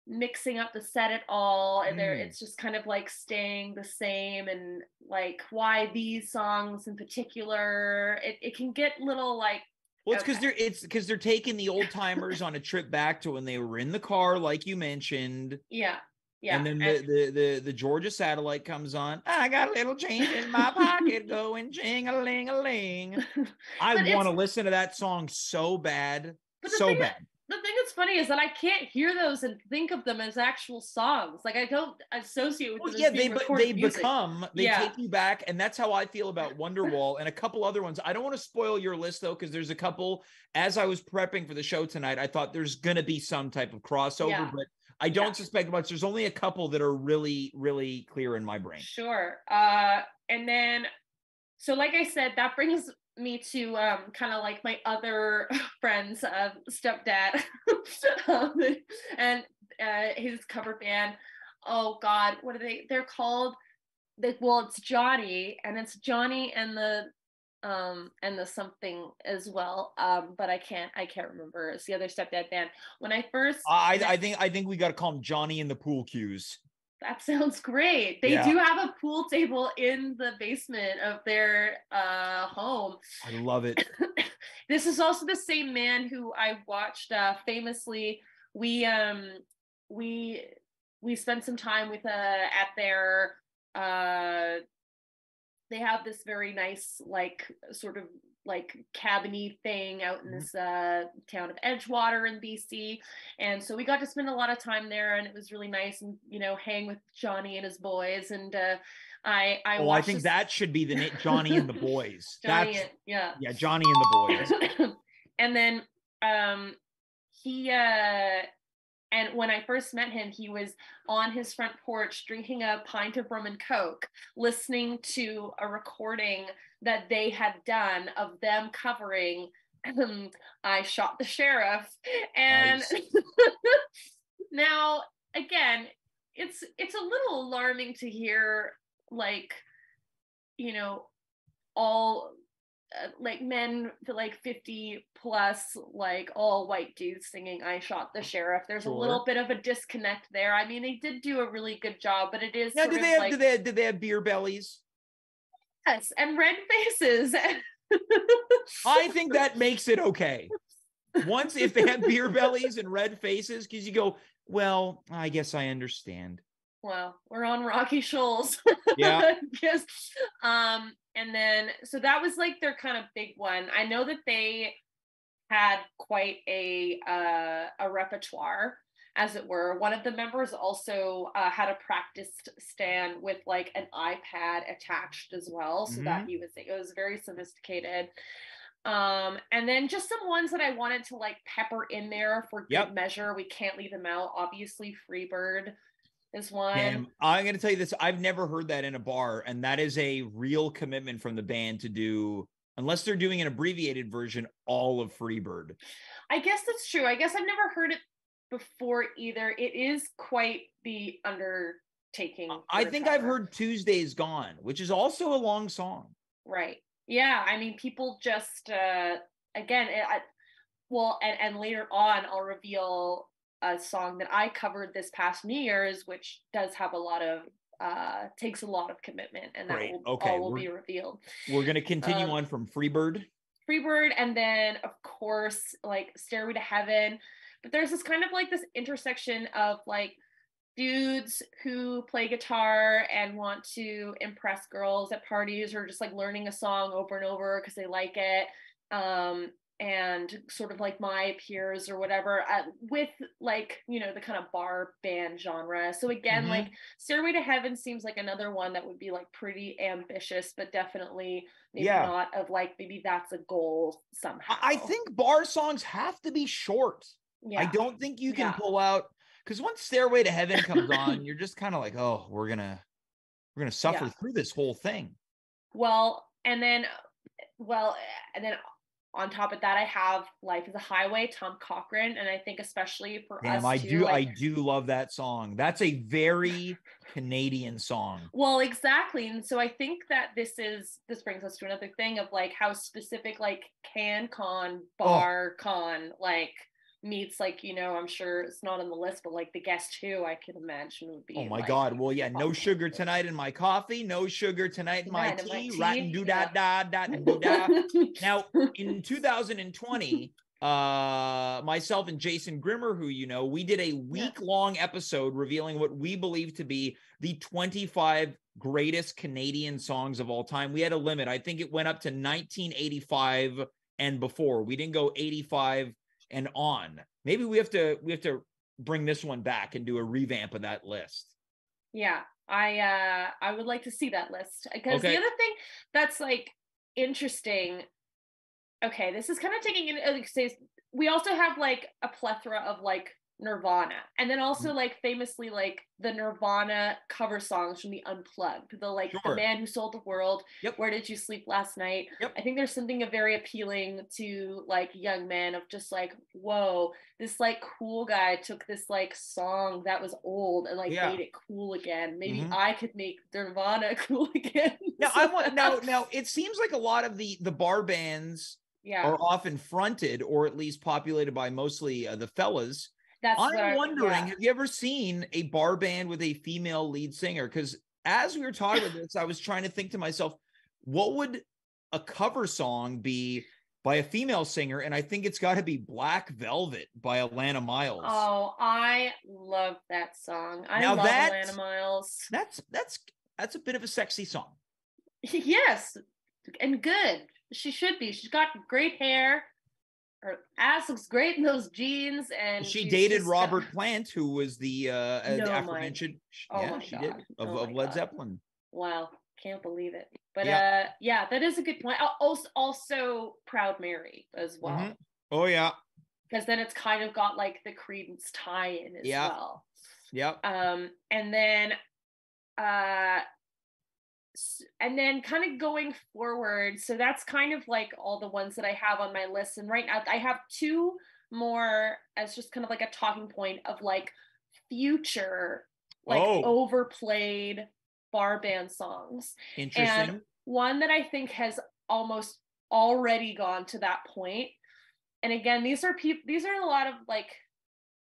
mixing up the set at all and they're Mm. it's just kind of like staying the same and like why these songs in particular it, it can get little like Well, it's because Okay. they're it's because they're taking the old [laughs] timers on a trip back to when they were in the car, like you mentioned. yeah yeah and then and- the, the the the Georgia satellite comes on. I got a little change in my pocket going jing a ling a [laughs] ling. I want to listen to that song so bad, so bad. the thing that's funny is that I can't hear those and think of them as actual songs. Like I don't associate with Well, yeah, they recorded they music. become they Yeah. take you back, and that's how I feel about [laughs] Wonderwall and a couple other ones. I don't want to spoil your list though, because there's a couple. As I was prepping for the show tonight, I thought there's gonna be some type of crossover, Yeah. but I don't Yeah. suspect much. There's only a couple that are really, really clear in my brain. Sure. Uh, and then, so like I said, that brings me to um, kind of like my other [laughs] friends, uh, stepdad, [laughs] um, and uh, his cover band. Oh God, what are they? They're called. The, well, it's Johnny, and it's Johnny and the um and the something as well um but i can't i can't remember it's the other stepdad band when i first I I think I think we got to call him Johnny in the Pool Cues. that sounds great. They Yeah. do have a pool table in the basement of their uh, home. I love it. [coughs] this is also the same man who I watched uh, famously. We um we we spent some time with uh at their uh they have this very nice like sort of like cabiny thing out in Mhm. this uh town of Edgewater in BC and so we got to spend a lot of time there and it was really nice and you know hang with Johnny and his boys and uh I I oh, I think this- that should be the name Johnny and the Boys. [laughs] Johnny That's and, yeah yeah, Johnny and the Boys. [laughs] and then um he uh and when I first met him, he was on his front porch drinking a pint of rum and coke, listening to a recording that they had done of them covering um, I Shot the Sheriff. And Nice. [laughs] now again, it's it's a little alarming to hear like, you know, all uh, like men like 50 plus like all white dudes singing i shot the sheriff there's a little bit of a disconnect there i mean they did do a really good job but it is Now, do they have like do they have, do they have beer bellies? yes and red faces [laughs] I think that makes it okay. Once if they have beer bellies and red faces, because you go, well, I guess I understand. Well, we're on rocky shoals. Yeah. [laughs] Yes. Um, and then so that was like their kind of big one. I know that they had quite a uh, a repertoire, as it were. One of the members also uh, had a practice stand with like an iPad attached as well, so that he was it was very sophisticated. Um, and then just some ones that I wanted to like pepper in there for good Yep. measure. We can't leave them out. Obviously, Freebird is one. Damn, I'm gonna tell you this. I've never heard that in a bar, and that is a real commitment from the band to do, unless they're doing an abbreviated version, all of Freebird. I guess that's true. I guess I've never heard it before either. It is quite the undertaking. I think I've heard Tuesday's Gone, which is also a long song. Right. Yeah. I mean, people just uh again. It, I, well, and and later on, I'll reveal a song that I covered this past New Year's, which does have a lot of uh takes a lot of commitment, and that Great. will Okay, all will we're- be revealed. We're gonna continue Um, on from Freebird. Freebird, and then of course like Stairway to Heaven. But there's this kind of like this intersection of like dudes who play guitar and want to impress girls at parties or just like learning a song over and over because they like it. Um, and sort of like my peers or whatever uh, with like you know the kind of bar band genre so again Mhm. like stairway to heaven seems like another one that would be like pretty ambitious but definitely maybe Yeah. not of like maybe that's a goal somehow I I think bar songs have to be short. yeah. I don't think you can Yeah. pull out because once Stairway to Heaven comes on, [laughs] you're just kind of like, oh, we're gonna we're gonna suffer Yeah. through this whole thing. well and then well and then on top of that i have life is a highway tom cochrane and i think especially for us Damn, I too, do I do love that song. That's a very Canadian song. Well, exactly. And so I think that this is this brings us to another thing of like how specific like can con Oh. bar con like meets like you know I'm sure it's not on the list but like the Guess Who I can imagine would be Oh my like, god. Well, yeah, no sugar tonight in my coffee, no sugar tonight in my tea, da da da [laughs] da. Now, [laughs] in 2020, uh, myself and Jason Grimmer, who you know, we did a week long episode revealing what we believe to be the 25 greatest Canadian songs of all time. We had a limit. I think it went up to 1985 and before. We didn't go 85 and on. Maybe we have to we have to bring this one back and do a revamp of that list. Yeah, I uh I would like to see that list because Okay. the other thing that's like interesting. Okay, this is kind of taking in. We also have like a plethora of like Nirvana, and then also Mm-hmm. like famously like the Nirvana cover songs from the Unplugged, the like Sure. the man who sold the world. Yep. Where did you sleep last night? Yep. I think there's something very appealing to like young men of just like, whoa, this like cool guy took this like song that was old and like Yeah. made it cool again. Maybe Mhm. I could make Nirvana [laughs] cool again. Now I want now [laughs] now it seems like a lot of the the bar bands yeah, are often fronted or at least populated by mostly uh, the fellas. That's I'm wondering, yeah. have you ever seen a bar band with a female lead singer? Because as we were talking about this, I was trying to think to myself, what would a cover song be by a female singer? And I think it's got to be Black Velvet by Alannah Myles. Oh, I love that song. I Now love that- Alannah Myles. That's that's that's a bit of a sexy song. [laughs] yes, and good. She should be. She's got great hair. Her ass looks great in those jeans, and she dated just, Robert Plant, who was the uh, uh, No, the my- aforementioned. oh yeah, my she did of, Oh of my Led God. Zeppelin. Wow, can't believe it. But Yeah. uh yeah, that is a good point. Al- Also, also Proud Mary as well. Mhm. Oh yeah, Because then it's kind of got like the Creedence tie-in as Yeah. well. yep. Um and then uh and then kind of going forward, so that's kind of like all the ones that I have on my list. And right now I have two more as just kind of like a talking point of like future like Oh. overplayed bar band songs Interesting. and one that I think has almost already gone to that point. And again, these are people. These are a lot of like.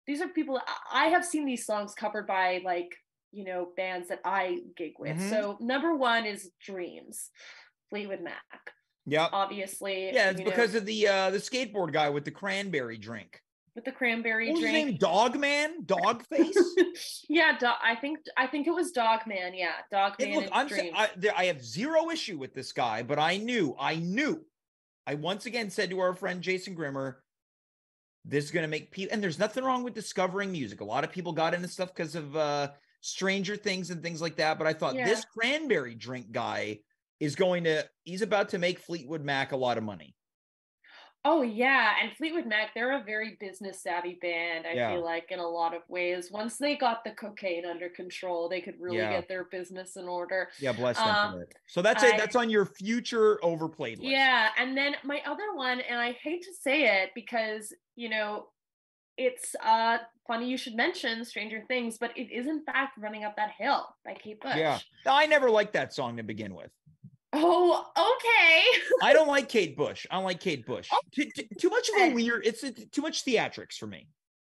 These are people. I- I have seen these songs covered by like you know bands that I gig with. Mhm. So number one is Dreams, Fleetwood Mac. Yeah, Obviously, Yeah, it's you know, because of the uh the skateboard guy with the cranberry drink. with the cranberry What was his drink. name? Dog Man? Dog Face? [laughs] yeah, do- I think I think it was Dog Man. Yeah, Dogman. Hey, look, I'm sa- I, there, I have zero issue with this guy, but I knew, I knew. I once again said to our friend Jason Grimmer, this is going to make people, and there's nothing wrong with discovering music. A lot of people got into stuff because of uh Stranger Things and things like that. But I thought Yeah. this cranberry drink guy is going to, he's about to make Fleetwood Mac a lot of money. Oh yeah, and Fleetwood Mac, they're a very business savvy band. I Yeah. feel like in a lot of ways. Once they got the cocaine under control, they could really Yeah. get their business in order. Yeah, bless them Um, for it. So that's it. That's on your future overplayed list. Yeah, and then my other one, and I hate to say it because you know, it's uh funny you should mention Stranger Things, but it is in fact running up that hill by Kate Bush. Yeah. I never liked that song to begin with. Oh, okay. [laughs] I don't like Kate Bush. I don't like Kate Bush. Oh. Too, too, much of a weird. It's a, too much theatrics for me.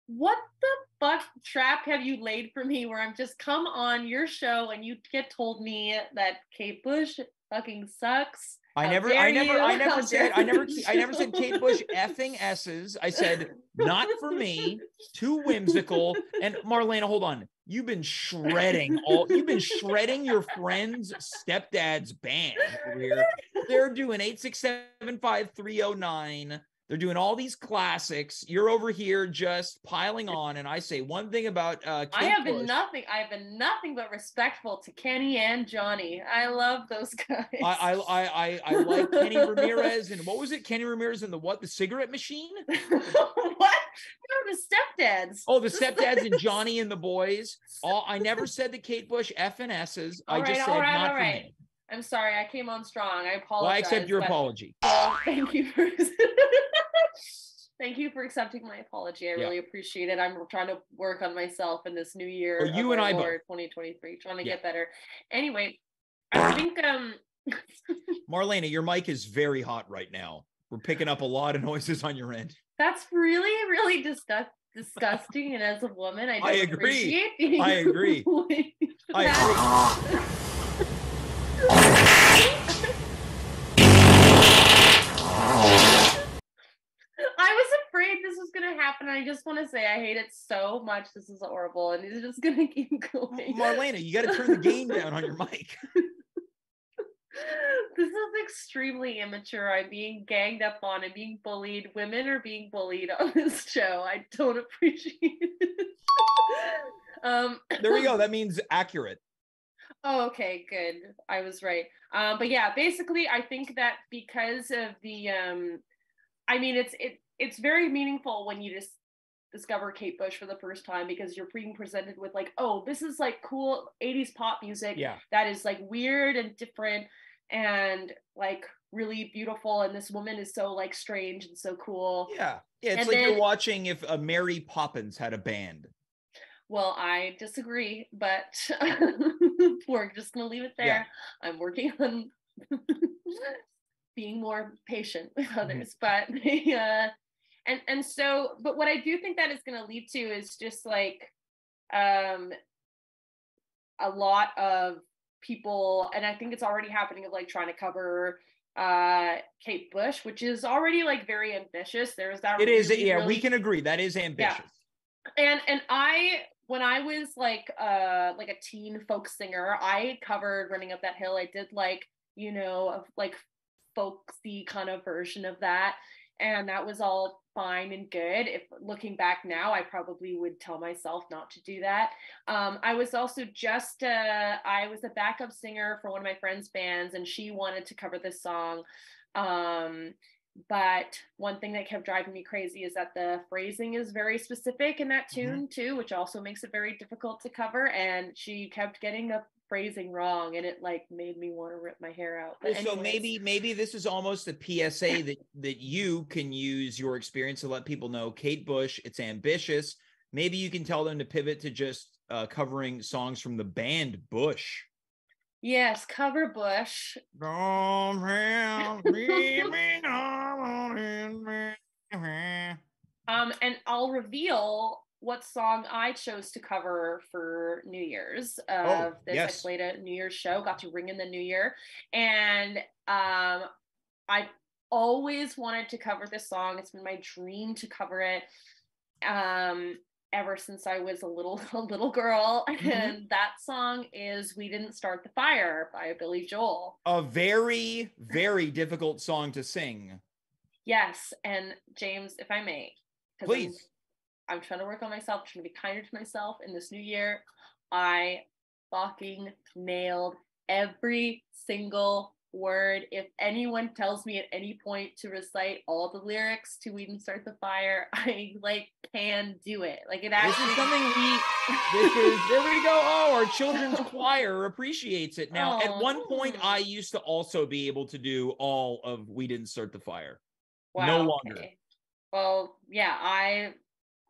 what the fuck trap have you laid for me where I'm just come on your show and you get told me that Kate Bush fucking sucks? I never, I never. [laughs] I never said, I never, I never said Kate Bush effing S's. I said, not for me, too whimsical. And Marlaena, hold on. You've been shredding all, you've been shredding your friend's stepdad's band over here. They're doing 8675309. They're doing all these classics. You're over here just piling on. And I say one thing about uh, I have been nothing. I have been nothing but respectful to Kenny and Johnny. I love those guys. I, I I I I like Kenny Ramirez and what was it? Kenny Ramirez and the what? The cigarette machine? [laughs] what? No, the stepdads. Oh, the stepdads and Johnny and the boys. All I never said the Kate Bush F and S's. I All just said all right, not all for me. I'm sorry, I came on strong. I apologize. Well, I accept your but- apology. Well, [laughs] thank you for [laughs] thank you for accepting my apology. I Yeah. really appreciate it. I'm trying to work on myself in this new year. Oh, of you and I both. Lord 2023, trying to Yeah. get better. Anyway, I [clears throat] think um [laughs] Marlaena, your mic is very hot right now. We're picking up a lot of noises on your end. that's really really disgust disgusting. and as a woman, I don't I agree. [laughs] I agree. I agree. [laughs] I was afraid this was gonna happen. I just want to say I hate it so much. This is horrible, and it's just gonna [laughs] keep going. Marlaena, you got to turn the gain down on your mic. [laughs] [laughs] this is extremely immature. I'm being ganged up on and being bullied. Women are being bullied on this show. I don't appreciate it. um [clears throat] There we go. That means accurate. Oh, okay, good. I was right. Um, but yeah, basically, I think that because of the, um, I mean, it's it it's very meaningful when you just discover Kate Bush for the first time because you're being presented with like, oh, this is like cool '80s pop music Yeah. that is like weird and different and like really beautiful, and this woman is so like strange and so cool. Yeah. Yeah. It's And like then- you're watching if uh, Mary Poppins had a band. Well, I disagree, but [laughs] we're just gonna leave it there. Yeah. I'm working on [laughs] being more patient with Mm-hmm. others, but [laughs] uh, and and so, but what I do think that is gonna lead to is just like um a lot of people, and I think it's already happening of like trying to cover uh Kate Bush, which is already like very ambitious. There's that It is. really, Yeah, we can agree. That is ambitious. and and i when i was like uh like a teen folk singer i covered running up that hill i did like you know a like folksy kind of version of that and that was all fine and good. If looking back now i probably would tell myself not to do that. Um i was also just uh i was a backup singer for one of my friends bands and she wanted to cover this song. Um but one thing that kept driving me crazy is that the phrasing is very specific in that Mhm. tune too which also makes it very difficult to cover and she kept getting the phrasing wrong and it like made me want to rip my hair out Well, so maybe maybe this is almost a PSA that that you can use your experience to let people know Kate Bush, it's ambitious. Maybe you can tell them to pivot to just uh, covering songs from the band Bush. Yes, cover Bush. Don't have me, me, no, me. Um, and I'll reveal what song I chose to cover for New Year's. Of Oh, this, yes. I played a New Year's show, got to ring in the New Year, and um, I always wanted to cover this song. It's been my dream to cover it. Um, ever since I was a little [laughs] a little girl, Mm-hmm. and that song is "We Didn't Start the Fire" by Billy Joel. A very, very difficult song to sing. Yes, and James, if I may, 'cause I'm- trying to work on myself, trying to be kinder to myself in this new year. I fucking nailed every single word. If anyone tells me at any point to recite all the lyrics to "We Didn't Start the Fire," [laughs] I like can do it. Like it This actually. is something we. This is there we go. Oh, our children's [laughs] choir appreciates it now. At one point, Oh. I used to also be able to do all of "We Didn't Start the Fire." no longer. okay. Well, yeah, I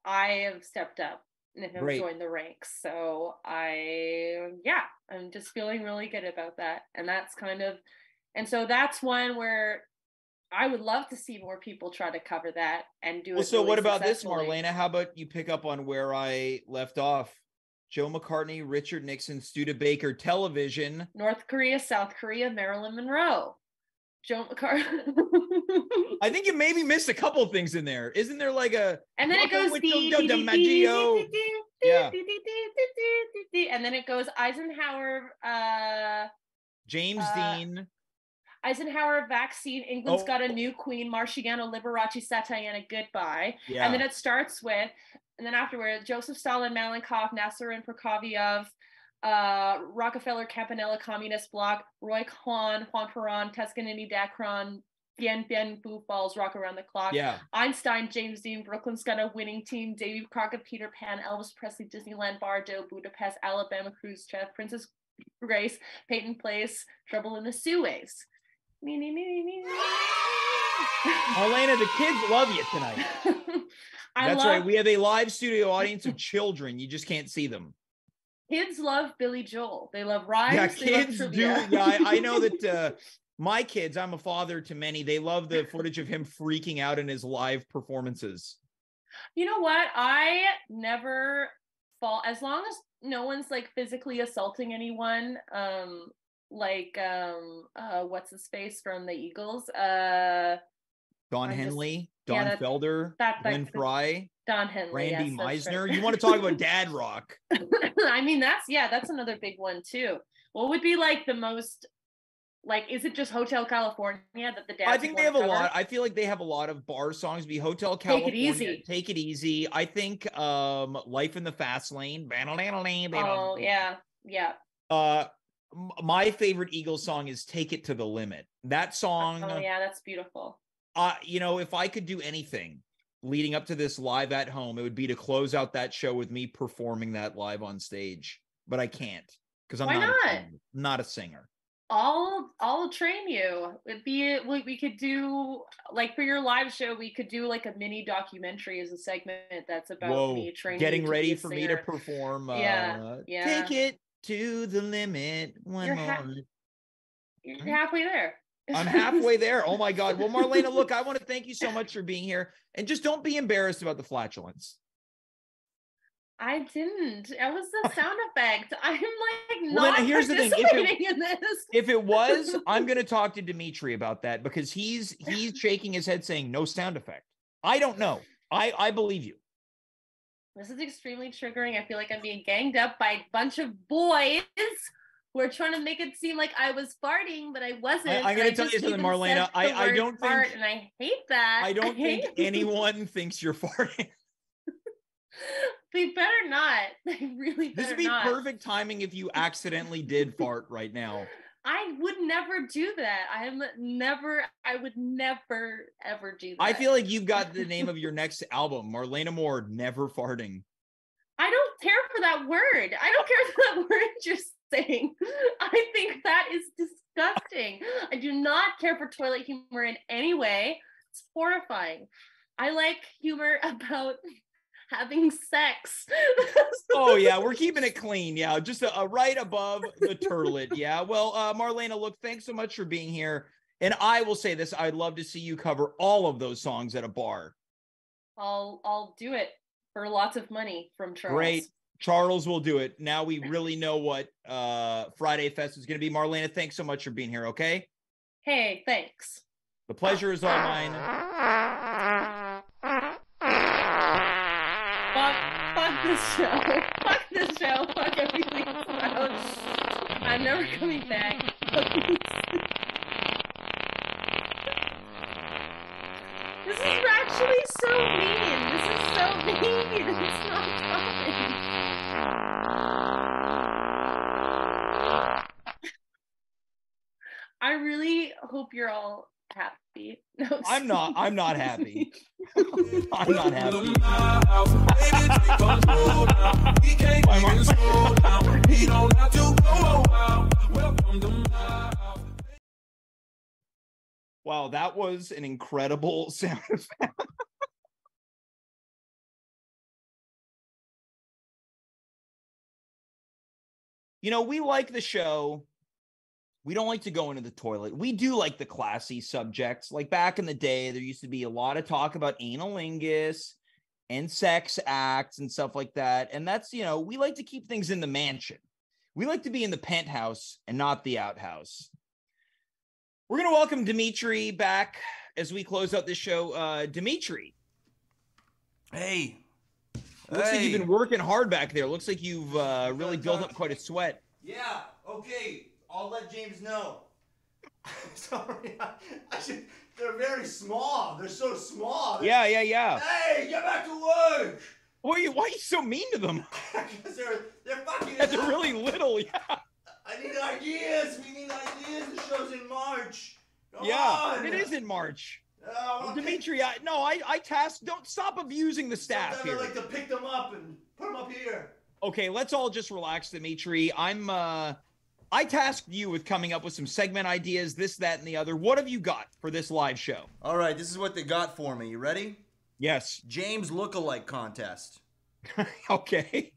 I have stepped up and have Great. joined the ranks. So I yeah, I'm just feeling really good about that. And that's kind of and so that's one where I would love to see more people try to cover that and do Well, it. so really what about this. Marlaena? How about you pick up on where I left off? Joe McCarthy, Richard Nixon, Studebaker, television. North Korea, South Korea, Marilyn Monroe. Joe McCarthy. I think you maybe missed a couple things in there. Isn't there like a And then it goes and then it goes Eisenhower uh James Uh, Dean? Eisenhower vaccine, England's Oh. got a new queen, Marciano Liberace Santayana goodbye. Yeah. And then it starts with, and then afterward, Joseph Stalin, Malenkov, Nasser and Prokofiev, uh, Rockefeller, Campanella, Communist Bloc, Roy Cohn, Juan Perón, Toscanini, Dacron, Dien Bien Phu Falls, Rock Around the Clock. yeah. Einstein, James Dean, Brooklyn's got a winning team, Davy Crockett, Peter Pan, Elvis Presley, Disneyland, Bardot, Budapest, Alabama, Khrushchev, Princess Grace, Peyton Place, Trouble in the Suez. Me, me, me, me, me. [laughs] Marlaena, the kids love you tonight. [laughs] I That's love right. We have a live studio audience of children. You just can't see them. Kids love Billy Joel. They love rhymes. yeah, kids do. Yeah, I, I know that [laughs] uh, my kids, I'm a father to many, they love the footage of him freaking out in his live performances. You know what? I never fall as long as no one's like physically assaulting anyone. Um, like um, uh, what's his face from the Eagles? Uh, Don I Henley, yeah, Don that- Felder, that- that- Glenn Frey, Don Henley. Randy yes, Meisner. right. You want to talk about [laughs] dad rock? I mean, that's yeah, that's another big one too. What would be like the most like? Is it just Hotel California that the dads? I think they have wanna a lot. I feel like they have a lot of bar songs. Be Hotel California. Take It. Easy. Take it easy. I think um Life in the Fast Lane. Oh yeah, yeah. Uh my favorite Eagles song is Take It to the Limit. That song Oh yeah, that's beautiful. Uh you know, if I could do anything leading up to this live at home, it would be to close out that show with me performing that live on stage. But I can't because I'm Why not, not? A singer, not a singer. I'll I'll train you. It'd be we, we could do like for your live show, we could do like a mini documentary as a segment that's about Whoa, me training. getting ready for me to singer. perform. Yeah, uh, yeah. Take it to the limit. One You're more. ha- You're halfway there. I'm halfway there. Oh my God. Well, Marlaena, look, I want to thank you so much for being here. And just don't be embarrassed about the flatulence. I didn't. That was the [laughs] sound effect. I'm like Well, then not here's the thing, if it- participating in this. If it was, [laughs] I'm going to talk to Dimitri about that because he's he's shaking his head saying no sound effect. I don't know. I I believe you. This is extremely triggering. I feel like I'm being ganged up by a bunch of boys who are trying to make it seem like I was farting, but I wasn't. I'm gonna tell you something, Marlaena. I- I don't fart, think- and I hate that. I don't [laughs] think hate- anyone thinks you're farting. [laughs] they better not. [laughs] They really better This would be not. perfect timing if you accidentally did fart right now. I would never do that. I am never. I would never ever do that. I feel like you've got the name of your next album, Marlaena Moore, Never Farting. I don't care for that word. I don't care for that word you're saying. [laughs] I think that is disgusting. I do not care for toilet humor in any way. It's horrifying. I like humor [laughs] about having sex. [laughs] oh yeah, we're keeping it clean. Yeah, just a, a right above the turlet. Yeah. Well, uh, Marlaena, look, thanks so much for being here. And I will say this: I'd love to see you cover all of those songs at a bar. I'll I'll do it for lots of money from Charles. Great. Charles will do it. Now we really know what uh, Friday Fest is going to be. Marlaena, thanks so much for being here. Okay. Hey, thanks. The pleasure is all mine. Fuck, fuck this show. [laughs] Fuck this show. Fuck everything about. [laughs] I'm never coming back. [laughs] this is actually so mean. This is so mean. It's not fun. I really hope you're all happy. No, I'm not. I'm not happy. [laughs] I'm not happy. He can't Why, even Mark? slow down. He don't have to go. Welcome to. Wow, that was an incredible [laughs] sound effect. you know, we like the show. We don't like to go into the toilet. We do like the classy subjects. Like back in the day, there used to be a lot of talk about analingus and sex acts and stuff like that. And that's, you know, we like to keep things in the mansion. We like to be in the penthouse and not the outhouse. We're going to welcome Dimitri back as we close out this show. Uh, Dimitri, Hey. looks like you've been working hard back there. Looks like you've uh, really built up quite a sweat. Yeah, okay. I'll let James know. [laughs] Sorry, I, I should, they're very small. They're so small. Yeah, yeah, yeah. Hey, get back to work. Why are you, why are you so mean to them? [laughs] Because they're they're fucking. They're really little. Yeah. I need ideas. We need ideas. The show's in March. Come Yeah. on. It is in March. Oh, okay. Dimitri, I, no, I, I task. Don't stop abusing the staff here. I like to pick them up and put them up here. okay, let's all just relax, Dimitri. I'm uh I tasked you with coming up with some segment ideas, this, that, and the other. What have you got for this live show? All right, this is what they got for me. You ready? Yes. James lookalike contest. [laughs] okay.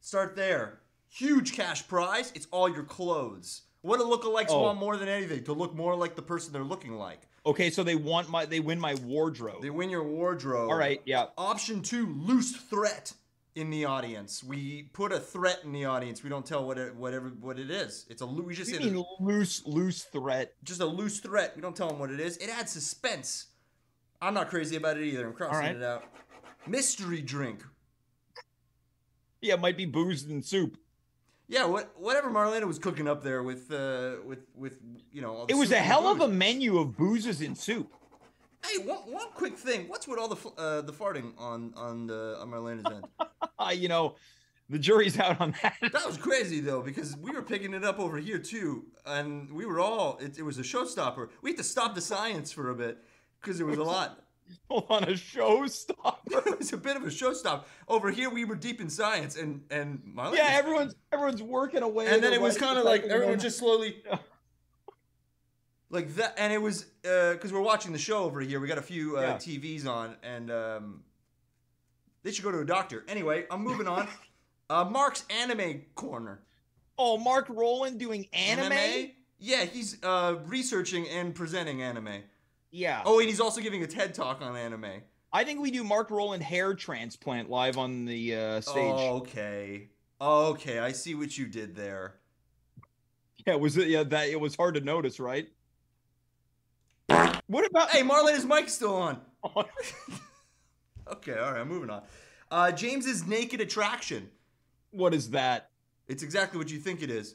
Start there. Huge cash prize. It's all your clothes. What do lookalikes Oh. want more than anything? To look more like the person they're looking like. Okay, so they want my they win my wardrobe. They win your wardrobe. All right, yeah. Option two, loose threat in the audience. We put a threat in the audience. We don't tell what it, whatever what it is. It's a we just mean loose loose threat? just a loose threat. We don't tell them what it is. It adds suspense. I'm not crazy about it either. I'm crossing right. it out. Mystery drink. Yeah, it might be booze and soup. Yeah, what whatever Marlaena was cooking up there with uh with with you know. It was a hell of a menu of boozes and soup. Hey, one, one quick thing. What's with all the uh, the farting on on the on Marlaena's end? [laughs] You know, the jury's out on that. [laughs] That was crazy though, because we were picking it up over here too, and we were all. It, it was a showstopper. We had to stop the science for a bit because it was a lot. [laughs] Hold on, a showstopper. it was a bit of a showstopper. Over here, we were deep in science, and and Marlaena. Yeah, everyone's everyone's working away. and then it was kind of like everyone just slowly. Like that, and it was because we're watching the show over here. We got a few uh, Yeah. TVs on, and um, they should go to a doctor. Anyway, I'm moving on. uh, Mark's anime corner. Oh, Mark roland doing anime? Yeah, he's uh, researching and presenting anime. Yeah. Oh, and he's also giving a TED talk on anime. I think we do Mark roland hair transplant live on the uh, stage. Oh okay. Okay, I see what you did there. Yeah, was it? Yeah, that it was hard to notice, right? What about? Hey, Marlaena's mic's still on. [laughs] Okay, all right, I'm moving on. Uh, James's naked attraction. what is that? It's exactly what you think it is.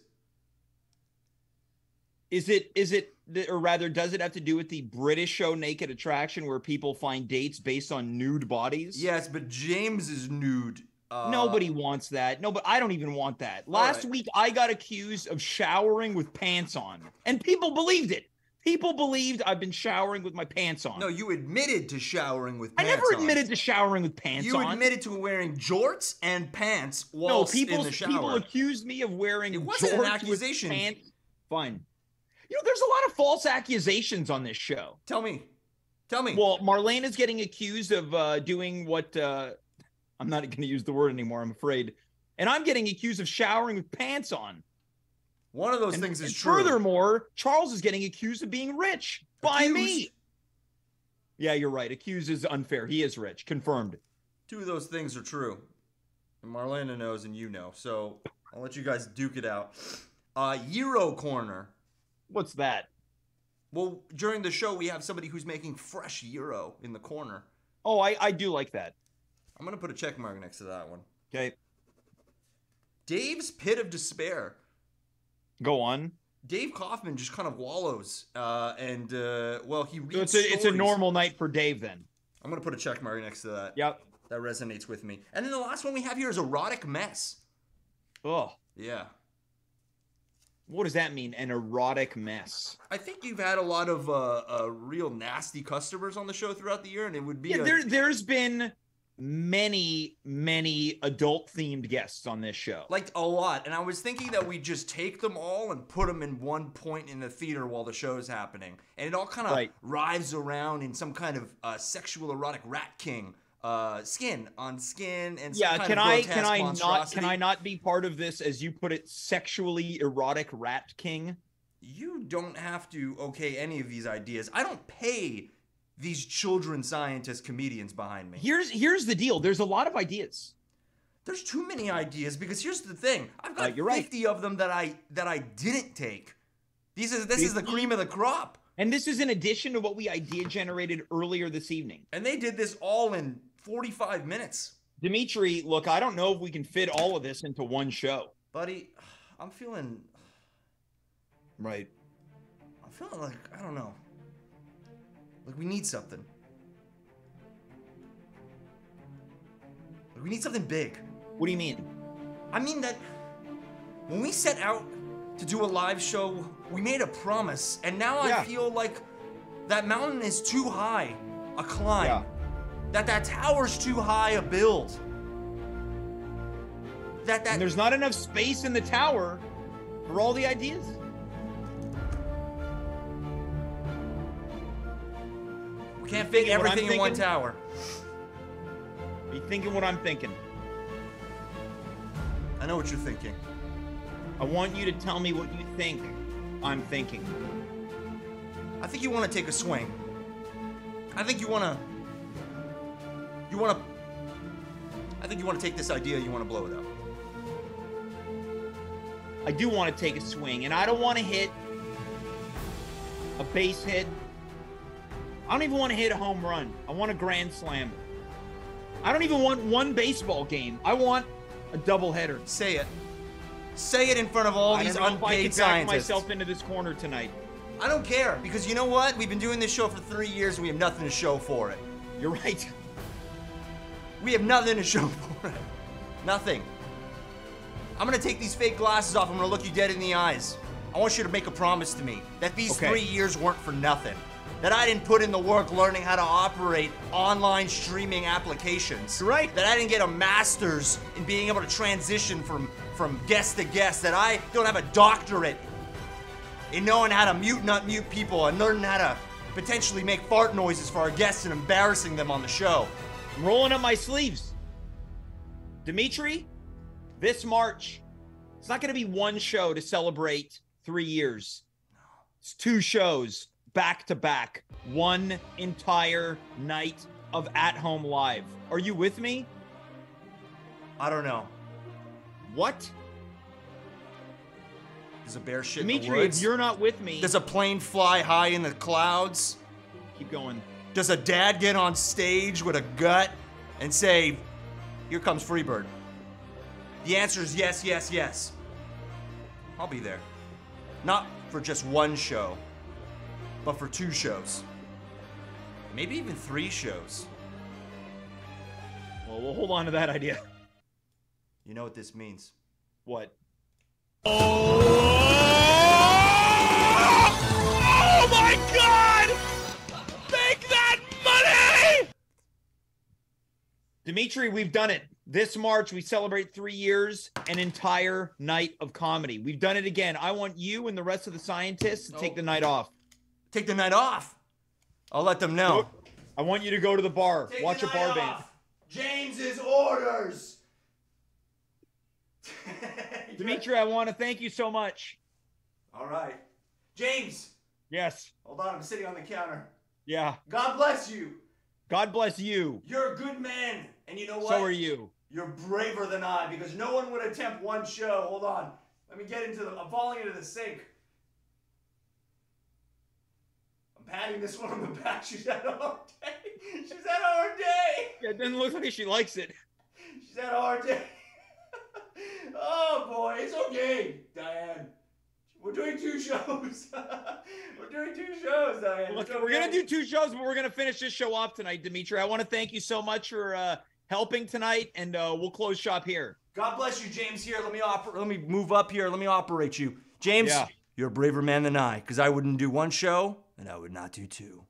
Is it? Is it? Or rather, does it have to do with the British show Naked Attraction, where people find dates based on nude bodies? Yes, but James is nude. Uh, Nobody wants that. No, but I don't even want that. Last right. week, I got accused of showering with pants on, and people believed it. People believed I've been showering with my pants on. No, you admitted to showering with pants. I pants never on. admitted to showering with pants You on. admitted to wearing jorts and pants no, people in the shower. people accused me of wearing It wasn't an jorts with accusation. Pants. Fine. You know, there's a lot of false accusations on this show. Tell me. Tell me. Well, Marlaena is getting accused of uh, doing what uh, I'm not going to use the word anymore. I'm afraid. And I'm getting accused of showering with pants on. One of those And, things is and true. furthermore, Charles is getting accused of being rich by me. Yeah, you're right. Accused is unfair. He is rich. Confirmed. Two of those things are true. And Marlaena knows and you know. So I'll let you guys duke it out. Uh Euro Corner. What's that? Well, during the show we have somebody who's making fresh Euro in the corner. Oh, I, I do like that. I'm gonna put a check mark next to that one. Okay, Dave's Pit of Despair. Go on. Dave Kaufman just kind of wallows, uh, and uh, well, he So it's a it's a normal night for Dave then. I'm gonna put a check mark next to that. Yep. That resonates with me. And then the last one we have here is erotic mess. Oh, Yeah, what does that mean? An erotic mess. I think you've had a lot of uh, uh, real nasty customers on the show throughout the year, and it would be Yeah, a- there there's been many many adult themed guests on this show. like a lot. And I was thinking that we just take them all and put them in one point in the theater while the show is happening, and it all kind of Right. around in some kind of uh, sexual erotic rat king. Uh, skin on skin and yeah, kind can I can I not can I not be part of this as you put it sexually erotic rat king? you don't have to okay any of these ideas. I don't pay these children scientist comedians behind me. Here's here's the deal. There's a lot of ideas. There's too many ideas because here's the thing. I've got Uh, you're right. 50 of them that I that I didn't take. These is this is the cream of the crop. And this is in addition to what we idea generated earlier this evening. And they did this all in 45 minutes. Dimitri, look, I don't know if we can fit all of this into one show. Buddy, I'm feeling Right. I'm feeling like I don't know. Like we need something. Like we need something big. What do you mean? I mean that when we set out to do a live show, we made a promise, and now I feel like that mountain is too high a climb. Yeah. That that tower's too high a build. That that And there's not enough space in the tower for all the ideas. Can't fit thinking what I'm everything in one tower. Are you thinking what I'm thinking? I know what you're thinking. I want you to tell me what you think I'm thinking. I think you want to take a swing. I think you want to. You want to. I think you want to take this idea. You want to blow it up. I do want to take a swing, and I don't want to hit a base hit. I don't even want to hit a home run. I want a grand slam. I don't even want one baseball game. I want a doubleheader. Say it. Say it in front of all I these don't know if I unpaid can scientists. myself into this corner tonight. I don't care because you know what? We've been doing this show for three years and we have nothing to show for it. You're right. We have nothing to show [laughs] for it. Nothing. I'm gonna take these fake glasses off. I'm gonna look you dead in the eyes. I want you to make a promise to me that these Okay. three years weren't for nothing. That I didn't put in the work learning how to operate online streaming applications. Right. That I didn't get a master's in being able to transition from from guest to guest. That I don't have a doctorate in knowing how to mute and unmute people and learning how to potentially make fart noises for our guests and embarrassing them on the show. I'm rolling up my sleeves. Dimitri, this March, it's not going to be one show to celebrate three years. It's two shows back to back, one entire night of at home live. Are you with me? I don't know. What? Does a bear shit in the woods? if you're not with me, Does a plane fly high in the clouds? keep going. Does a dad get on stage with a gut and say, Here comes Freebird? The answer is yes, yes, yes. I'll be there. Not for just one show, but for two shows. Maybe even three shows. Well, we'll hold on to that idea. You know what this means. What? Oh my god! Make that money! Dimitri, we've done it. This March, we celebrate three years, an entire night of comedy. We've done it again. I want you and the rest of the scientists to take Oh. the night off. Take the night off. I'll let them know. I want you to go to the bar, Take watch the a bar night band. James's orders. [laughs] Dimitri, I want to thank you so much. All right. James, Yes. hold on. I'm sitting on the counter. Yeah. God bless you. God bless you. You're a good man. And you know what? So are you. You're braver than I because no one would attempt one show. Hold on. Let me get into the. I'm falling into the sink. I'm patting this one on the back. [laughs] She's had a hard day. She's had a hard day. Yeah, it doesn't look like she likes it. She's had a hard day. [laughs] oh boy, it's okay, Diane. We're doing two shows. [laughs] we're doing two shows, Diane. Look, It's we're gonna do two shows, but we're gonna finish this show off tonight, Dimitri. I want to thank you so much for uh, helping tonight, and uh, we'll close shop here. God bless you, James. Here, let me oper- Let me move up here. Let me operate you, James. Yeah. You're a braver man than I, because I wouldn't do one show, and I would not do two.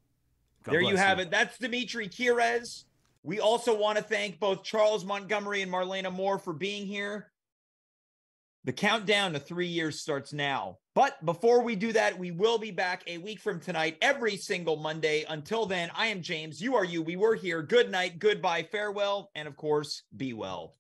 God there you have it. That's Dimitri Kirez. We also want to thank both Charles Montgomery and Marlaena Moore for being here. The countdown to three years starts now. But before we do that, we will be back a week from tonight, every single Monday. Until then, I am James. You are you. We were here. Good night. Goodbye. Farewell. And of course, be well.